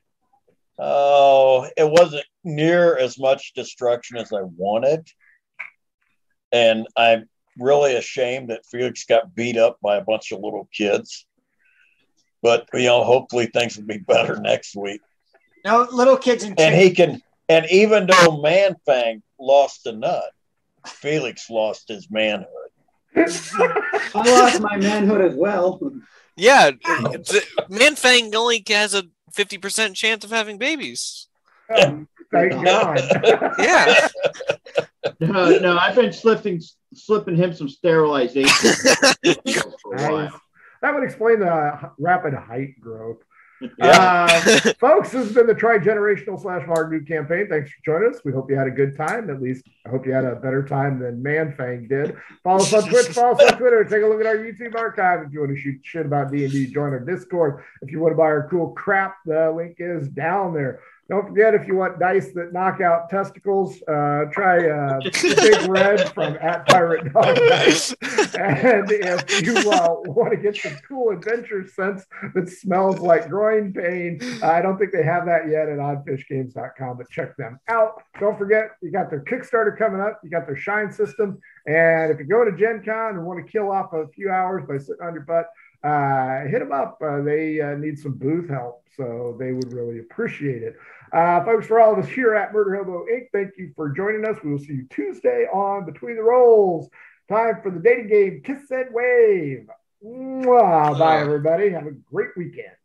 Oh, it wasn't near as much destruction as I wanted. And I'm really ashamed that Felix got beat up by a bunch of little kids. But, you know, hopefully things will be better next week. No little kids and And he can, and even though Manfang lost a nut, Felix lost his manhood. I lost my manhood as well. yeah, Manfang only has a 50% chance of having babies. Thank God. Yeah. No, no, I've been slipping slipping him some sterilization for a while. That would explain the rapid height growth. Yeah. Uh, folks, this has been the Tri-Generational slash Margou campaign. Thanks for joining us. We hope you had a good time. At least I hope you had a better time than Manfang did. Follow us on Twitch, follow us on Twitter. Take a look at our YouTube archive. If you want to shoot shit about D&D, join our Discord. If you want to buy our cool crap, the link is down there. Don't forget, if you want dice that knock out testicles, uh, try uh, Big Red from at Pirate Dog Dice. And if you uh, want to get some cool adventure sense that smells like groin pain, I don't think they have that yet at oddfishgames.com, but check them out. Don't forget, you got their Kickstarter coming up, you got their Shine system. And if you go to Gen Con and want to kill off a few hours by sitting on your butt, uh, hit them up. Uh, they uh, need some booth help, so they would really appreciate it. Uh, folks, for all of us here at Murder Hobo Inc., thank you for joining us. We will see you Tuesday on Between the Rolls. Time for the dating game Kiss and Wave. Mwah. Bye, everybody. Have a great weekend.